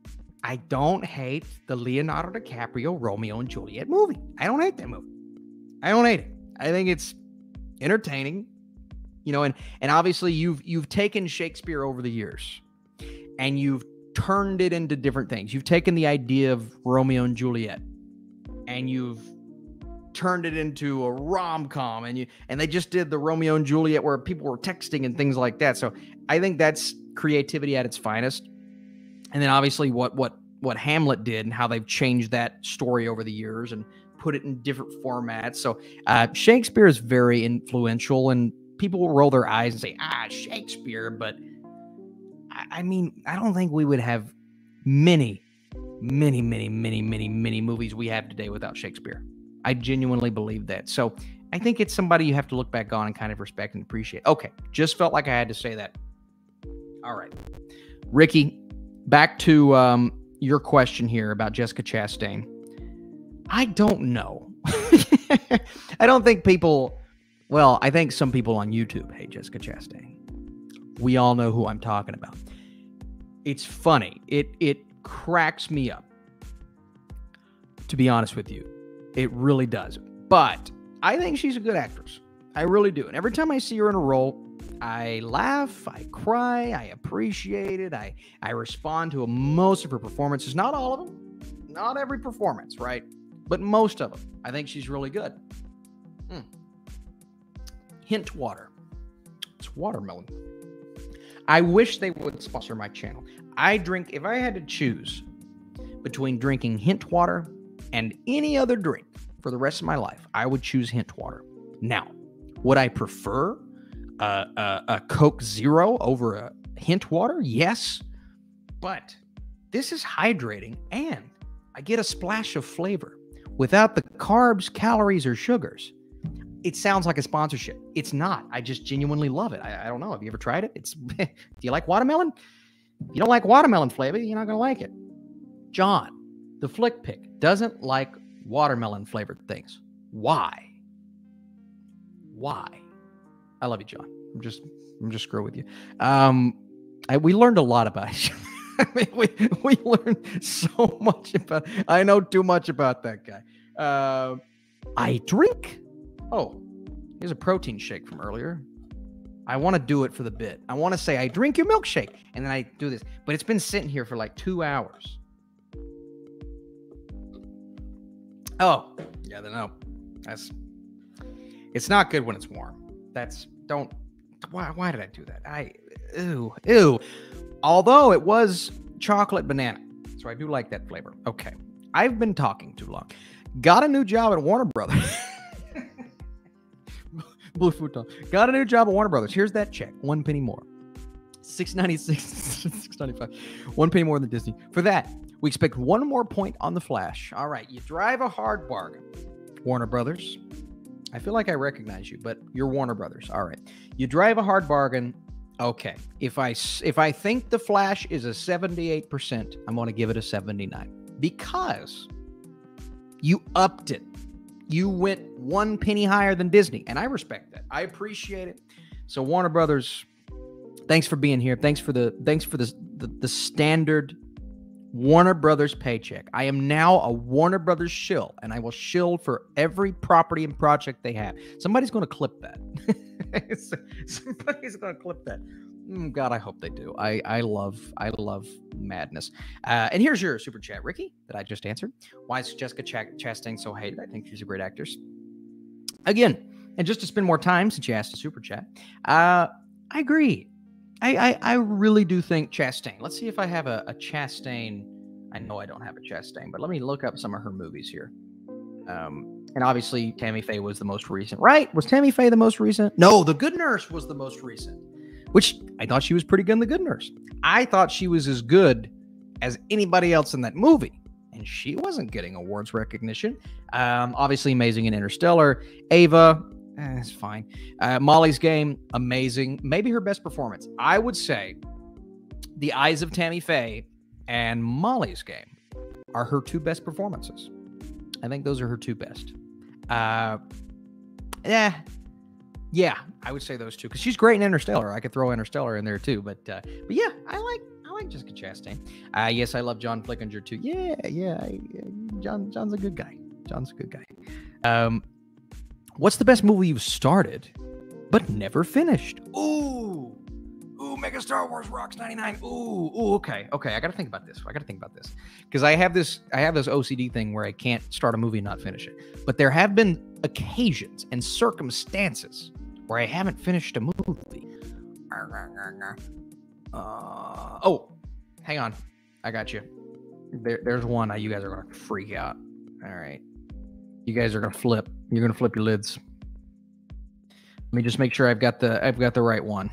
I don't hate the Leonardo DiCaprio Romeo and Juliet movie. I don't hate that movie. I don't hate it. I think it's entertaining, you know, and and obviously you've you've taken Shakespeare over the years and you've turned it into different things. You've taken the idea of Romeo and Juliet and you've turned it into a rom-com and you and they just did the Romeo and Juliet where people were texting and things like that. So I think that's creativity at its finest. And then obviously what what what Hamlet did and how they've changed that story over the years and put it in different formats. So uh, Shakespeare is very influential, and people will roll their eyes and say, "Ah, Shakespeare," but I, I mean, I don't think we would have many, many, many, many, many, many movies we have today without Shakespeare. I genuinely believe that. So I think it's somebody you have to look back on and kind of respect and appreciate. Okay, just felt like I had to say that. All right, Ricky, back to um, your question here about Jessica Chastain. I don't know. I don't think people, well, I think some people on YouTube hate Jessica Chastain. We all know who I'm talking about. It's funny. It it cracks me up. To be honest with you, it really does. But I think she's a good actress. I really do. And every time I see her in a role, I laugh, I cry, I appreciate it. I I respond to most of her performances, not all of them, not every performance, right? But most of them. I think she's really good. Mm. Hint water. It's watermelon. I wish they would sponsor my channel. I drink, if I had to choose between drinking hint water and any other drink for the rest of my life, I would choose hint water. Now, would I prefer a, a Coke Zero over a hint water? Yes. But this is hydrating and I get a splash of flavor without the carbs, calories, or sugars. It sounds like a sponsorship. It's not. I just genuinely love it. I, I don't know. Have you ever tried it? It's. do you like watermelon? If you don't like watermelon flavor, you're not gonna like it. John, the flick pick, doesn't like watermelon flavored things. Why? Why? I love you, John. I'm just I'm just screw with you. Um, I, we learned a lot about each I mean, we we learned so much about. I know too much about that guy. Uh, I drink. Oh, here's a protein shake from earlier. I want to do it for the bit. I want to say I drink your milkshake, and then I do this. But it's been sitting here for like two hours. Oh, yeah, then no, that's. It's not good when it's warm. That's don't. Why? Why did I do that? I. Ew. Ew. Although it was chocolate banana, so I do like that flavor. Okay, I've been talking too long. Got a new job at Warner Brothers. Blue Futon. Got a new job at Warner Brothers. Here's that check. One penny more. 696 695 one penny more than disney for that we expect one more point on the flash all right you drive a hard bargain warner brothers i feel like i recognize you but you're warner brothers all right you drive a hard bargain okay if i if i think the flash is a 78% i'm going to give it a 79 because you upped it you went one penny higher than Disney, and I respect that. I appreciate it. So Warner Brothers, thanks for being here. Thanks for the thanks for the the, the standard Warner Brothers paycheck. I am now a Warner Brothers shill, and I will shill for every property and project they have. Somebody's going to clip that. Somebody's going to clip that. Mm, God, I hope they do. I I love I love madness. Uh, and here's your super chat, Ricky, that I just answered. Why is Jessica Ch- Chastain so hated? I think she's a great actress. Again, and just to spend more time since you asked a super chat, uh, I agree. I, I, I really do think Chastain. Let's see if I have a, a Chastain. I know I don't have a Chastain, but let me look up some of her movies here. Um, and obviously, Tammy Faye was the most recent, right? Was Tammy Faye the most recent? No, The Good Nurse was the most recent which I thought she was pretty good in The Good Nurse. I thought she was as good as anybody else in that movie. And she wasn't getting awards recognition. Um, obviously, amazing in Interstellar. Ava, eh, it's fine. Uh, Molly's Game, amazing. Maybe her best performance. I would say The Eyes of Tammy Faye and Molly's Game are her two best performances. I think those are her two best. Uh, yeah, yeah, I would say those two because she's great in Interstellar. I could throw Interstellar in there too, but uh, but yeah, I like I like Jessica Chastain. Uh, yes, I love John Flickinger too. Yeah, yeah, I, John John's a good guy. John's a good guy. Um, what's the best movie you've started but never finished? Ooh, ooh, Mega Star Wars Rocks ninety nine. Ooh, ooh, okay, okay. I got to think about this. I got to think about this because I have this I have this OCD thing where I can't start a movie and not finish it. But there have been occasions and circumstances where I haven't finished a movie. Uh, oh, hang on. I got you. There, there's one. You guys are to freak out. All right. You guys are to flip. You're to flip your lids. Let me just make sure I've got the I've got the right one.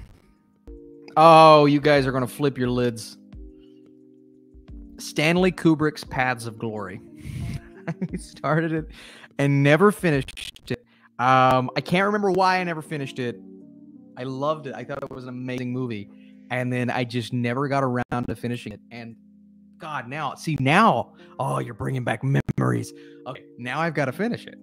Oh, you guys are to flip your lids. Stanley Kubrick's Paths of Glory. I started it and never finished it. Um, I can't remember why I never finished it. I loved it. I thought it was an amazing movie. And then I just never got around to finishing it. And God, now, see, now, oh, you're bringing back memories. Okay, now I've got to finish it.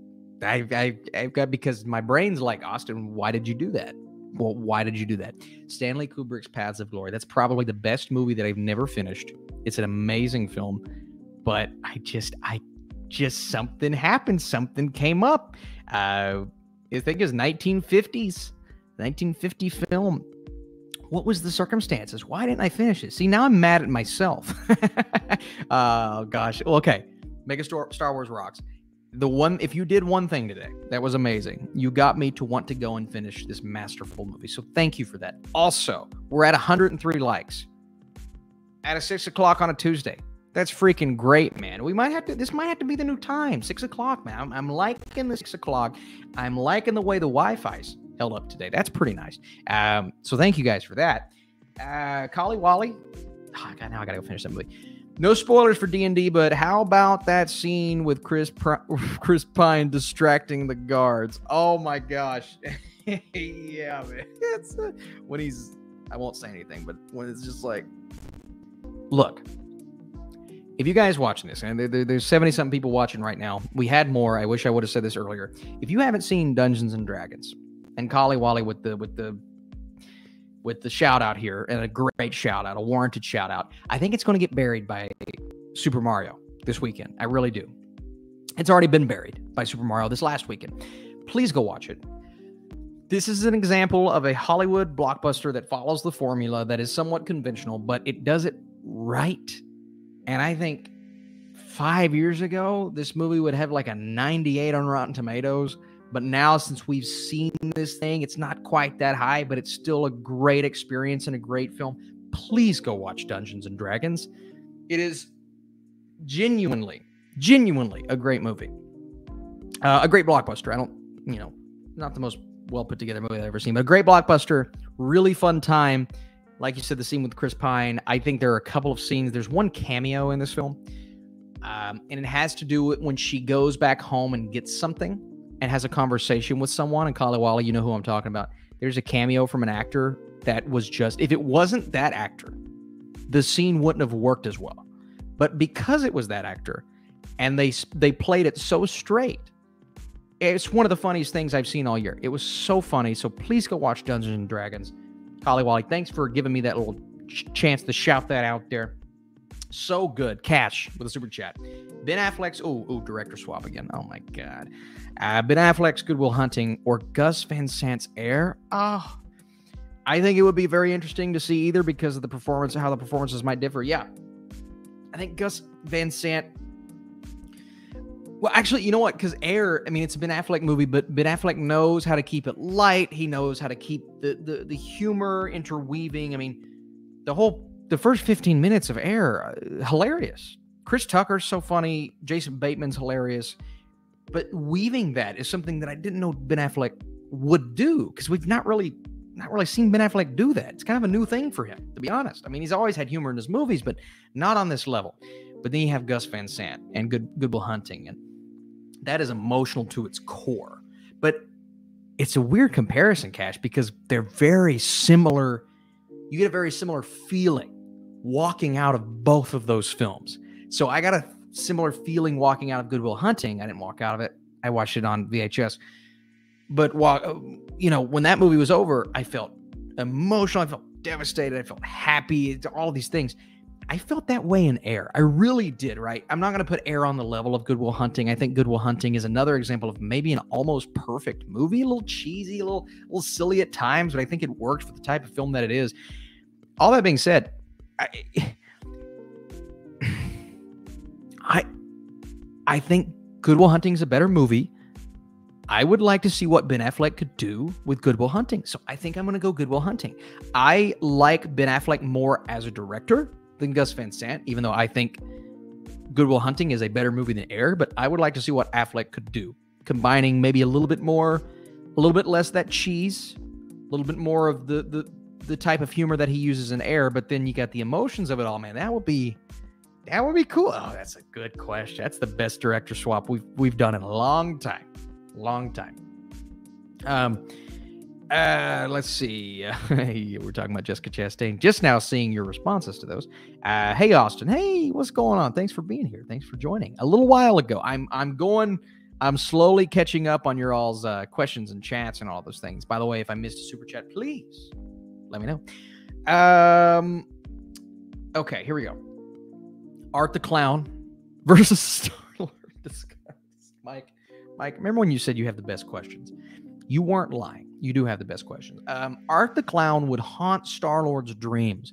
I, I, I've got because my brain's like, Austin, why did you do that? Well, why did you do that? Stanley Kubrick's Paths of Glory. That's probably the best movie that I've never finished. It's an amazing film, but I just, I just something happened. Something came up. Uh, I think it's 1950s, 1950 film. What was the circumstances? Why didn't I finish it? See, now I'm mad at myself. oh, gosh. Okay. Mega Star, Wars rocks. The one, if you did one thing today, that was amazing. You got me to want to go and finish this masterful movie. So thank you for that. Also, we're at 103 likes at a six o'clock on a Tuesday. That's freaking great, man. We might have to. This might have to be the new time, six o'clock, man. I'm, I'm liking the six o'clock. I'm liking the way the Wi-Fi's held up today. That's pretty nice. Um, so thank you guys for that. Uh, Collie Wally. Oh, God, now I gotta go finish that movie. No spoilers for D and D, but how about that scene with Chris Chris Pine distracting the guards? Oh my gosh, yeah, man. It's uh, when he's. I won't say anything, but when it's just like, look, if you guys watching this, and there, there, there's 70 something people watching right now, we had more. I wish I would have said this earlier. If you haven't seen Dungeons and Dragons and Kali Wally with the with the with the shout out here and a great shout out, a warranted shout out, I think it's going to get buried by Super Mario this weekend. I really do. It's already been buried by Super Mario this last weekend. Please go watch it. This is an example of a Hollywood blockbuster that follows the formula that is somewhat conventional, but it does it right. And I think five years ago, this movie would have like a 98 on Rotten Tomatoes. But now, since we've seen this thing, it's not quite that high, but it's still a great experience and a great film. Please go watch Dungeons and Dragons. It is genuinely, genuinely a great movie. Uh, a great blockbuster. I don't, you know, not the most well put together movie I've ever seen, but a great blockbuster. Really fun time. Like you said, the scene with Chris Pine. I think there are a couple of scenes. There's one cameo in this film, um, and it has to do with when she goes back home and gets something and has a conversation with someone. And Kaliwala, you know who I'm talking about. There's a cameo from an actor that was just, if it wasn't that actor, the scene wouldn't have worked as well. But because it was that actor, and they they played it so straight, it's one of the funniest things I've seen all year. It was so funny. So please go watch Dungeons and Dragons. Kali Wally, thanks for giving me that little ch- chance to shout that out there. So good. Cash with a super chat. Ben Affleck's, oh, oh, director swap again. Oh my God. Uh, ben Affleck's Good Will Hunting or Gus Van Sant's Air. Oh, I think it would be very interesting to see either because of the performance, how the performances might differ. Yeah. I think Gus Van Sant. Well, actually, you know what? Because Air, I mean, it's a Ben Affleck movie, but Ben Affleck knows how to keep it light. He knows how to keep the the, the humor interweaving. I mean, the whole the first 15 minutes of Air, uh, hilarious. Chris Tucker's so funny. Jason Bateman's hilarious. But weaving that is something that I didn't know Ben Affleck would do because we've not really not really seen Ben Affleck do that. It's kind of a new thing for him, to be honest. I mean, he's always had humor in his movies, but not on this level. But then you have Gus Van Sant and Good Good Will Hunting, and that is emotional to its core. But it's a weird comparison, Cash, because they're very similar. You get a very similar feeling walking out of both of those films. So I got a similar feeling walking out of Good Will Hunting. I didn't walk out of it. I watched it on VHS. But while you know, when that movie was over, I felt emotional. I felt devastated. I felt happy. All these things. I felt that way in Air. I really did, right? I'm not going to put Air on the level of Good Will Hunting. I think Good Will Hunting is another example of maybe an almost perfect movie, a little cheesy, a little, a little silly at times, but I think it works for the type of film that it is. All that being said, I, I, I think Good Will Hunting is a better movie. I would like to see what Ben Affleck could do with Good Will Hunting. So I think I'm going to go Good Will Hunting. I like Ben Affleck more as a director than Gus Van Sant, even though I think Good Will Hunting is a better movie than Air. But I would like to see what Affleck could do, combining maybe a little bit more, a little bit less that cheese, a little bit more of the the the type of humor that he uses in Air. But then you got the emotions of it all, man. That would be that would be cool. Oh, that's a good question. That's the best director swap we've we've done in a long time long time. Um, uh, let's see. we're talking about Jessica Chastain. Just now seeing your responses to those. Uh, hey Austin. Hey, what's going on? Thanks for being here. Thanks for joining. A little while ago, I'm I'm going. I'm slowly catching up on your all's uh, questions and chats and all those things. By the way, if I missed a super chat, please let me know. Um, okay, here we go. Art the Clown versus Star Lord. Mike, Mike, remember when you said you have the best questions? You weren't lying. You do have the best questions. Um, Art the Clown would haunt Star Lord's dreams,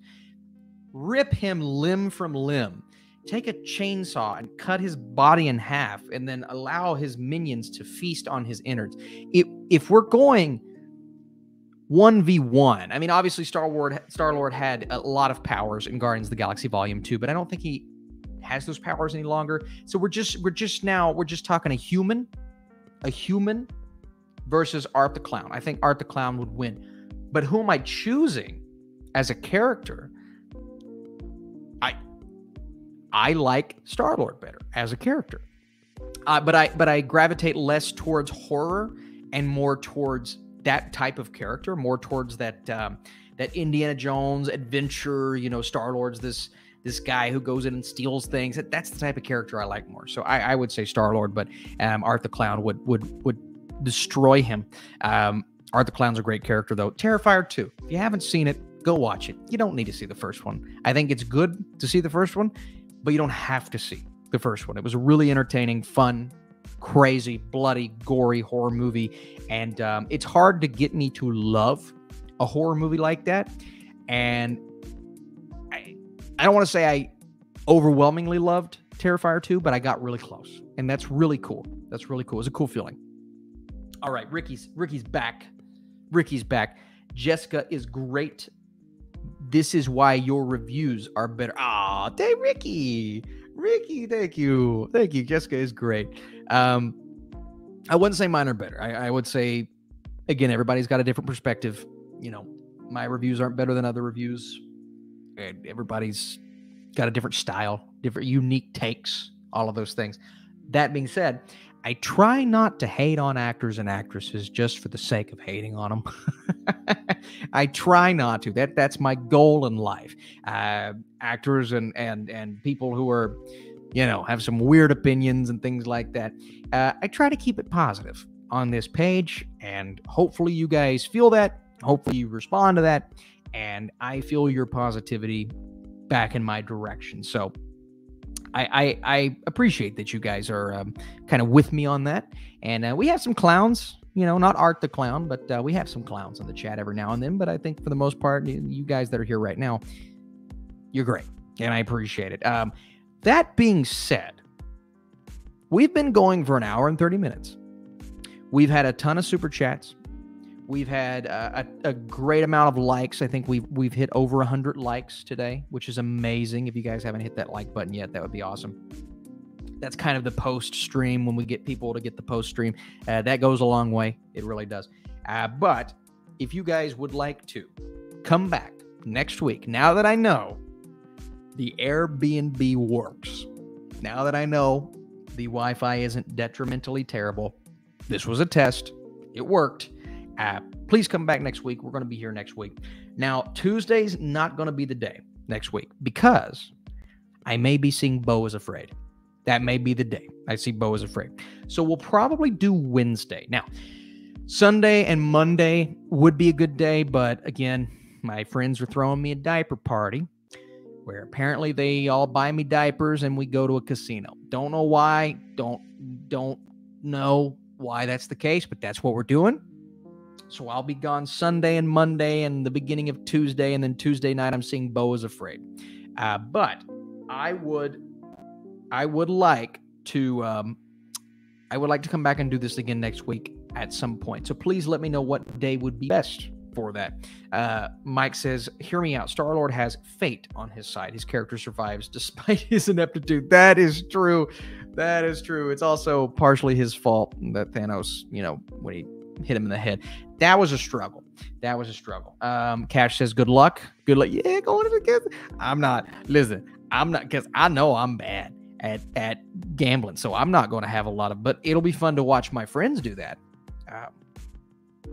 rip him limb from limb, take a chainsaw and cut his body in half, and then allow his minions to feast on his innards. If, if we're going 1v1, I mean, obviously, Star Lord, Star Lord had a lot of powers in Guardians of the Galaxy Volume 2, but I don't think he has those powers any longer. So we're just we're just now we're just talking a human a human versus Art the Clown. I think Art the Clown would win. But who am I choosing as a character? I I like Star Lord better as a character. Uh, but I but I gravitate less towards horror and more towards that type of character, more towards that um, that Indiana Jones adventure. You know, Star Lord's this this guy who goes in and steals things. That's the type of character I like more. So I, I would say Star Lord, but um, Art the Clown would would would destroy him. Um, Art the Clown's a great character though. Terrifier 2. If you haven't seen it, go watch it. You don't need to see the first one. I think it's good to see the first one, but you don't have to see the first one. It was a really entertaining, fun, crazy, bloody, gory horror movie. And um, it's hard to get me to love a horror movie like that. And I, I don't want to say I overwhelmingly loved Terrifier 2, but I got really close. And that's really cool. That's really cool. It's a cool feeling. All right, Ricky's Ricky's back. Ricky's back. Jessica is great. This is why your reviews are better. Ah, oh, Ricky. Ricky, thank you. Thank you. Jessica is great. Um, I wouldn't say mine are better. I, I would say, again, everybody's got a different perspective. You know, my reviews aren't better than other reviews. Everybody's got a different style, different unique takes, all of those things. That being said, I try not to hate on actors and actresses just for the sake of hating on them. I try not to. That that's my goal in life. Uh, actors and and and people who are, you know, have some weird opinions and things like that. Uh, I try to keep it positive on this page, and hopefully you guys feel that. Hopefully you respond to that, and I feel your positivity back in my direction. So I, I, I appreciate that you guys are um, kind of with me on that. And uh, we have some clowns, you know, not Art the Clown, but uh, we have some clowns in the chat every now and then. But I think for the most part, you guys that are here right now, you're great. And I appreciate it. Um, that being said, we've been going for an hour and 30 minutes. We've had a ton of super chats. We've had a, a, a, great amount of likes. I think we've we've hit over 100 likes today, which is amazing. If you guys haven't hit that like button yet, that would be awesome. That's kind of the post stream when we get people to get the post stream. Uh, that goes a long way. It really does. Uh, but if you guys would like to come back next week, now that I know the Airbnb works, now that I know the Wi Fi isn't detrimentally terrible, this was a test. It worked app. Please come back next week. We're going to be here next week. Now, Tuesday's not going to be the day next week because I may be seeing Beau is Afraid. That may be the day I see Beau is Afraid. So we'll probably do Wednesday. Now, Sunday and Monday would be a good day, but again, my friends are throwing me a diaper party where apparently they all buy me diapers and we go to a casino. Don't know why, don't don't know why that's the case, but that's what we're doing. So I'll be gone Sunday and Monday and the beginning of Tuesday, and then Tuesday night I'm seeing Beau is Afraid. Uh, but I would, I would like to, um, I would like to come back and do this again next week at some point. So please let me know what day would be best for that. Uh, Mike says, "Hear me out. Star Lord has fate on his side. His character survives despite his ineptitude. That is true. That is true. It's also partially his fault that Thanos, you know, when he hit him in the head. That was a struggle. That was a struggle. Um, Cash says, "Good luck. Good luck. Yeah, going to the. I'm not. Listen, I'm not because I know I'm bad at at gambling, so I'm not going to have a lot of. But it'll be fun to watch my friends do that. Um,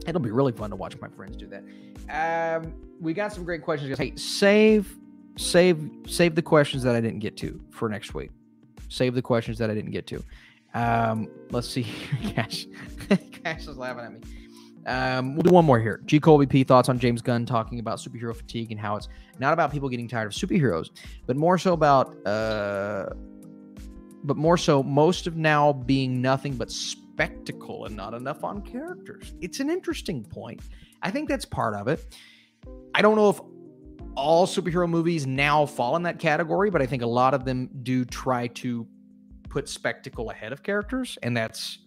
it'll be really fun to watch my friends do that. Um, we got some great questions. Hey, save, save, save the questions that I didn't get to for next week. Save the questions that I didn't get to. Um, let's see. Cash, Cash is laughing at me. Um, we'll do one more here. G. Colby P. Thoughts on James Gunn talking about superhero fatigue and how it's not about people getting tired of superheroes, but more so about, uh, but more so most of now being nothing but spectacle and not enough on characters. It's an interesting point. I think that's part of it. I don't know if all superhero movies now fall in that category, but I think a lot of them do try to put spectacle ahead of characters, and that's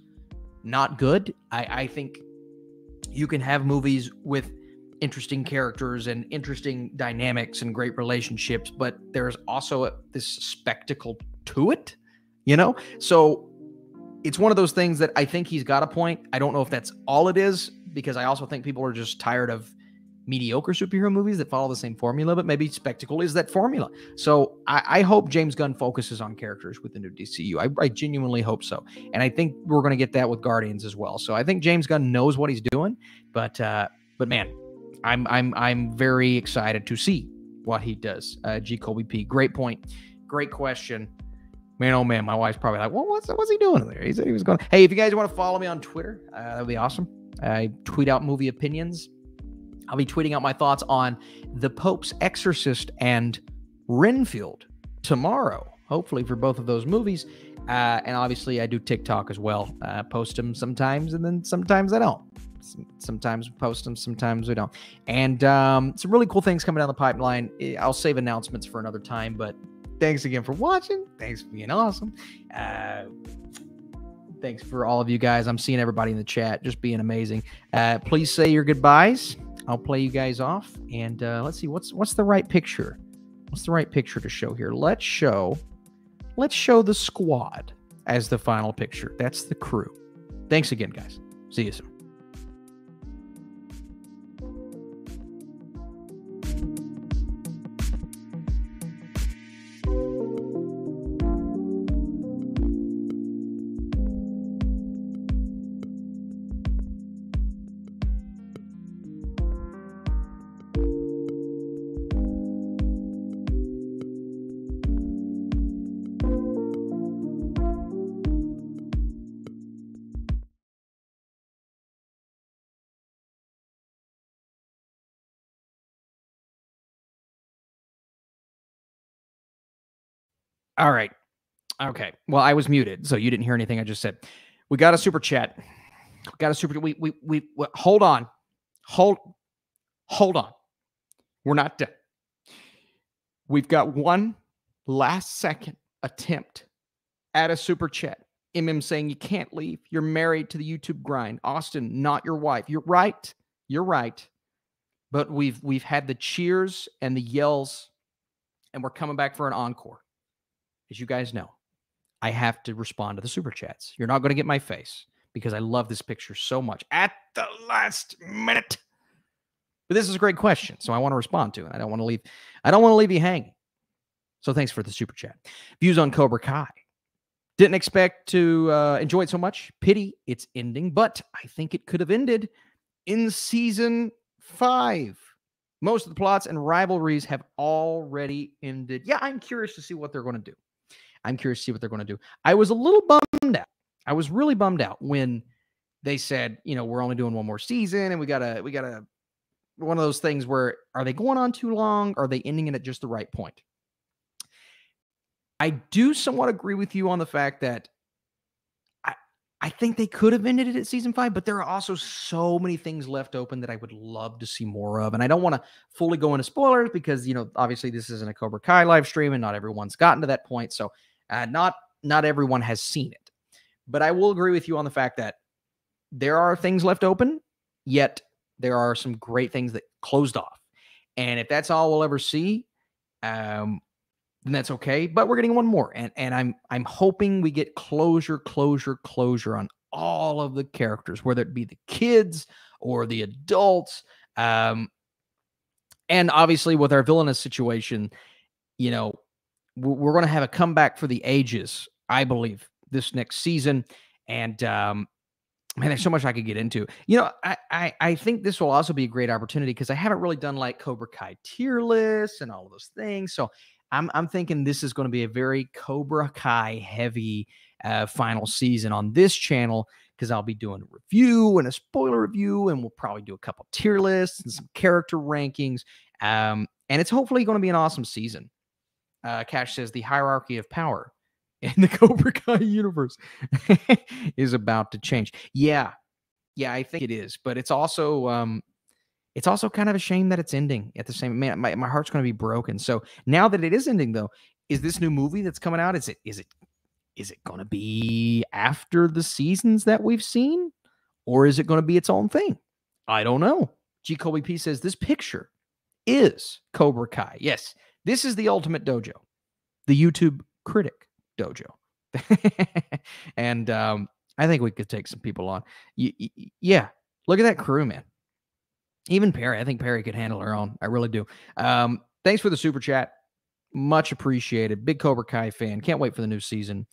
not good. I, I think you can have movies with interesting characters and interesting dynamics and great relationships, but there's also a, this spectacle to it, you know? So it's one of those things that I think he's got a point. I don't know if that's all it is because I also think people are just tired of mediocre superhero movies that follow the same formula, but maybe spectacle is that formula. So I, I hope James Gunn focuses on characters with the new DCU. I, I genuinely hope so. And I think we're going to get that with Guardians as well. So I think James Gunn knows what he's doing, but, uh, but man, I'm, I'm, I'm very excited to see what he does. Uh, G. Colby P. Great point. Great question. Man, oh man, my wife's probably like, well, what's, what's he doing there? He said he was going. Hey, if you guys want to follow me on Twitter, uh, that would be awesome. I tweet out movie opinions. I'll be tweeting out my thoughts on The Pope's Exorcist and Renfield tomorrow, hopefully for both of those movies. Uh, and obviously, I do TikTok as well. Uh, post them sometimes, and then sometimes I don't. Sometimes we post them, sometimes we don't. And um, some really cool things coming down the pipeline. I'll save announcements for another time, but thanks again for watching. Thanks for being awesome. Uh, thanks for all of you guys. I'm seeing everybody in the chat just being amazing. Uh, please say your goodbyes. I'll play you guys off, and uh, let's see what's what's the right picture. What's the right picture to show here? Let's show, let's show the squad as the final picture. That's the crew. Thanks again, guys. See you soon. All right. Okay. Well, I was muted, so you didn't hear anything I just said. We got a super chat. We got a super. We we we, we hold on, hold, hold on. We're not done. We've got one last second attempt at a super chat. MM saying you can't leave. You're married to the YouTube grind. Austin, not your wife. You're right. You're right. But we've we've had the cheers and the yells, and we're coming back for an encore as you guys know, I have to respond to the super chats. You're not going to get my face because I love this picture so much at the last minute. But this is a great question, so I want to respond to it. I don't want to leave. I don't want to leave you hanging. So thanks for the super chat. Views on Cobra Kai. Didn't expect to uh, enjoy it so much. Pity it's ending, but I think it could have ended in season five. Most of the plots and rivalries have already ended. Yeah, I'm curious to see what they're going to do. I'm curious to see what they're going to do. I was a little bummed out. I was really bummed out when they said, you know, we're only doing one more season and we got to, we got to, one of those things where are they going on too long? Are they ending it at just the right point? I do somewhat agree with you on the fact that I, I think they could have ended it at season five, but there are also so many things left open that I would love to see more of. And I don't want to fully go into spoilers because, you know, obviously this isn't a Cobra Kai live stream and not everyone's gotten to that point. So uh, not not everyone has seen it, but I will agree with you on the fact that there are things left open, yet there are some great things that closed off. And if that's all we'll ever see, um, then that's okay. But we're getting one more, and and I'm I'm hoping we get closure, closure, closure on all of the characters, whether it be the kids or the adults. Um, and obviously, with our villainous situation, you know, we're going to have a comeback for the ages, I believe, this next season. And um, man, there's so much I could get into. You know, I I, I think this will also be a great opportunity because I haven't really done like Cobra Kai tier lists and all of those things. So I'm I'm thinking this is going to be a very Cobra Kai heavy uh, final season on this channel because I'll be doing a review and a spoiler review, and we'll probably do a couple tier lists and some character rankings. Um, and it's hopefully going to be an awesome season uh, Cash says the hierarchy of power in the Cobra Kai universe is about to change. Yeah, yeah, I think it is, but it's also um, it's also kind of a shame that it's ending at the same. Man, my my heart's going to be broken. So now that it is ending, though, is this new movie that's coming out? Is it is it is it going to be after the seasons that we've seen, or is it going to be its own thing? I don't know. G. Colby P says this picture is Cobra Kai. Yes, this is the ultimate dojo, the YouTube critic dojo. and um, I think we could take some people on. Y- y- yeah, look at that crew, man. Even Perry, I think Perry could handle her own. I really do. Um, thanks for the super chat. Much appreciated. Big Cobra Kai fan. Can't wait for the new season.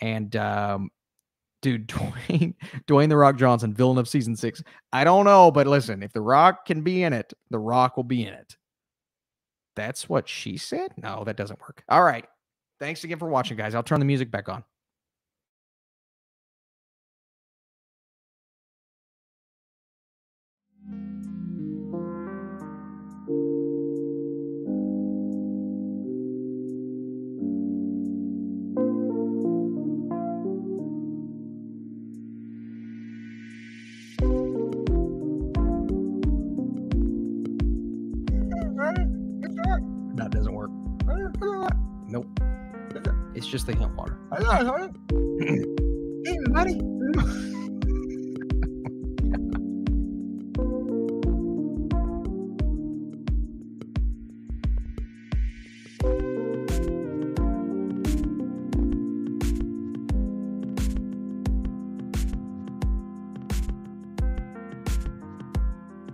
And um, dude, Dwayne, Dwayne the Rock Johnson, villain of season six. I don't know, but listen, if the Rock can be in it, the Rock will be in it. That's what she said? No, that doesn't work. All right. Thanks again for watching, guys. I'll turn the music back on. Nope. It's just the hemp water. Hey, buddy.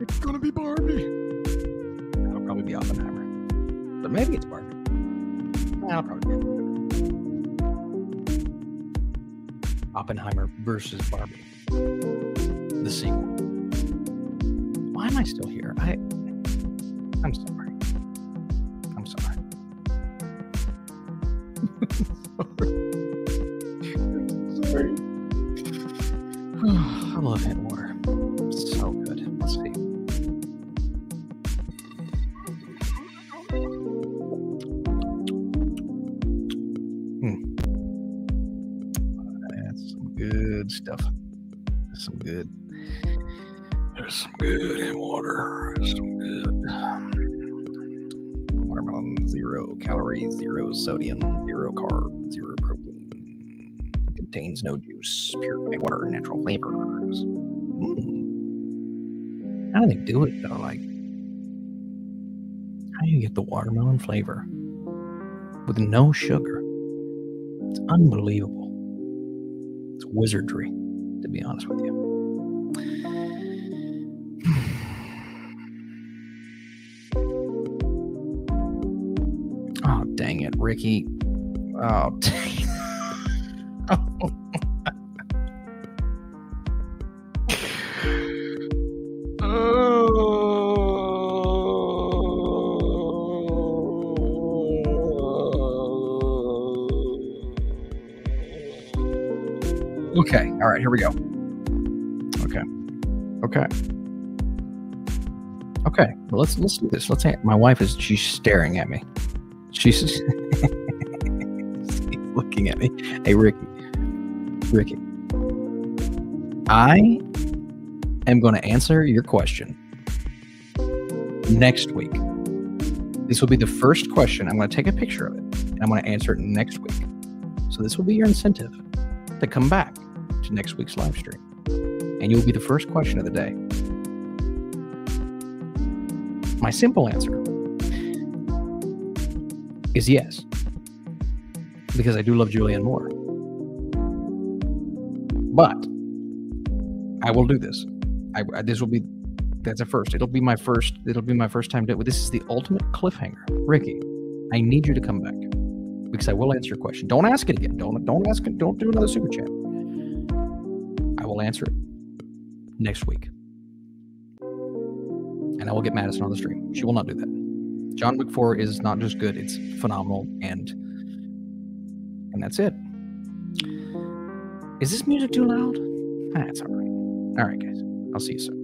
It's gonna be Barbie. That'll probably be Oppenheimer. But maybe it's Barbie. That'll probably Oppenheimer versus Barbie. The sequel. Why am I still here? I I'm sorry. Flavor with no sugar? It's unbelievable. It's wizardry, to be honest with you. Oh, dang it, Ricky. Oh, dang. Let's let's do this. Let's. My wife is she's staring at me. She's, she's looking at me. Hey, Ricky. Ricky. I am going to answer your question next week. This will be the first question. I'm going to take a picture of it and I'm going to answer it next week. So this will be your incentive to come back to next week's live stream. And you'll be the first question of the day. My simple answer is yes. Because I do love Julianne Moore. But I will do this. I, I- this will be that's a first. It'll be my first. It'll be my first time. To, this is the ultimate cliffhanger, Ricky. I need you to come back because I will answer your question. Don't ask it again. Don't don't ask it. Don't do another super chat. I will answer it next week, and I will get Madison on the stream. She will not do that. John Wick Four is not just good; it's phenomenal, and and that's it. Is this music too loud? Ah, that's all right. All right, guys. I'll see you soon.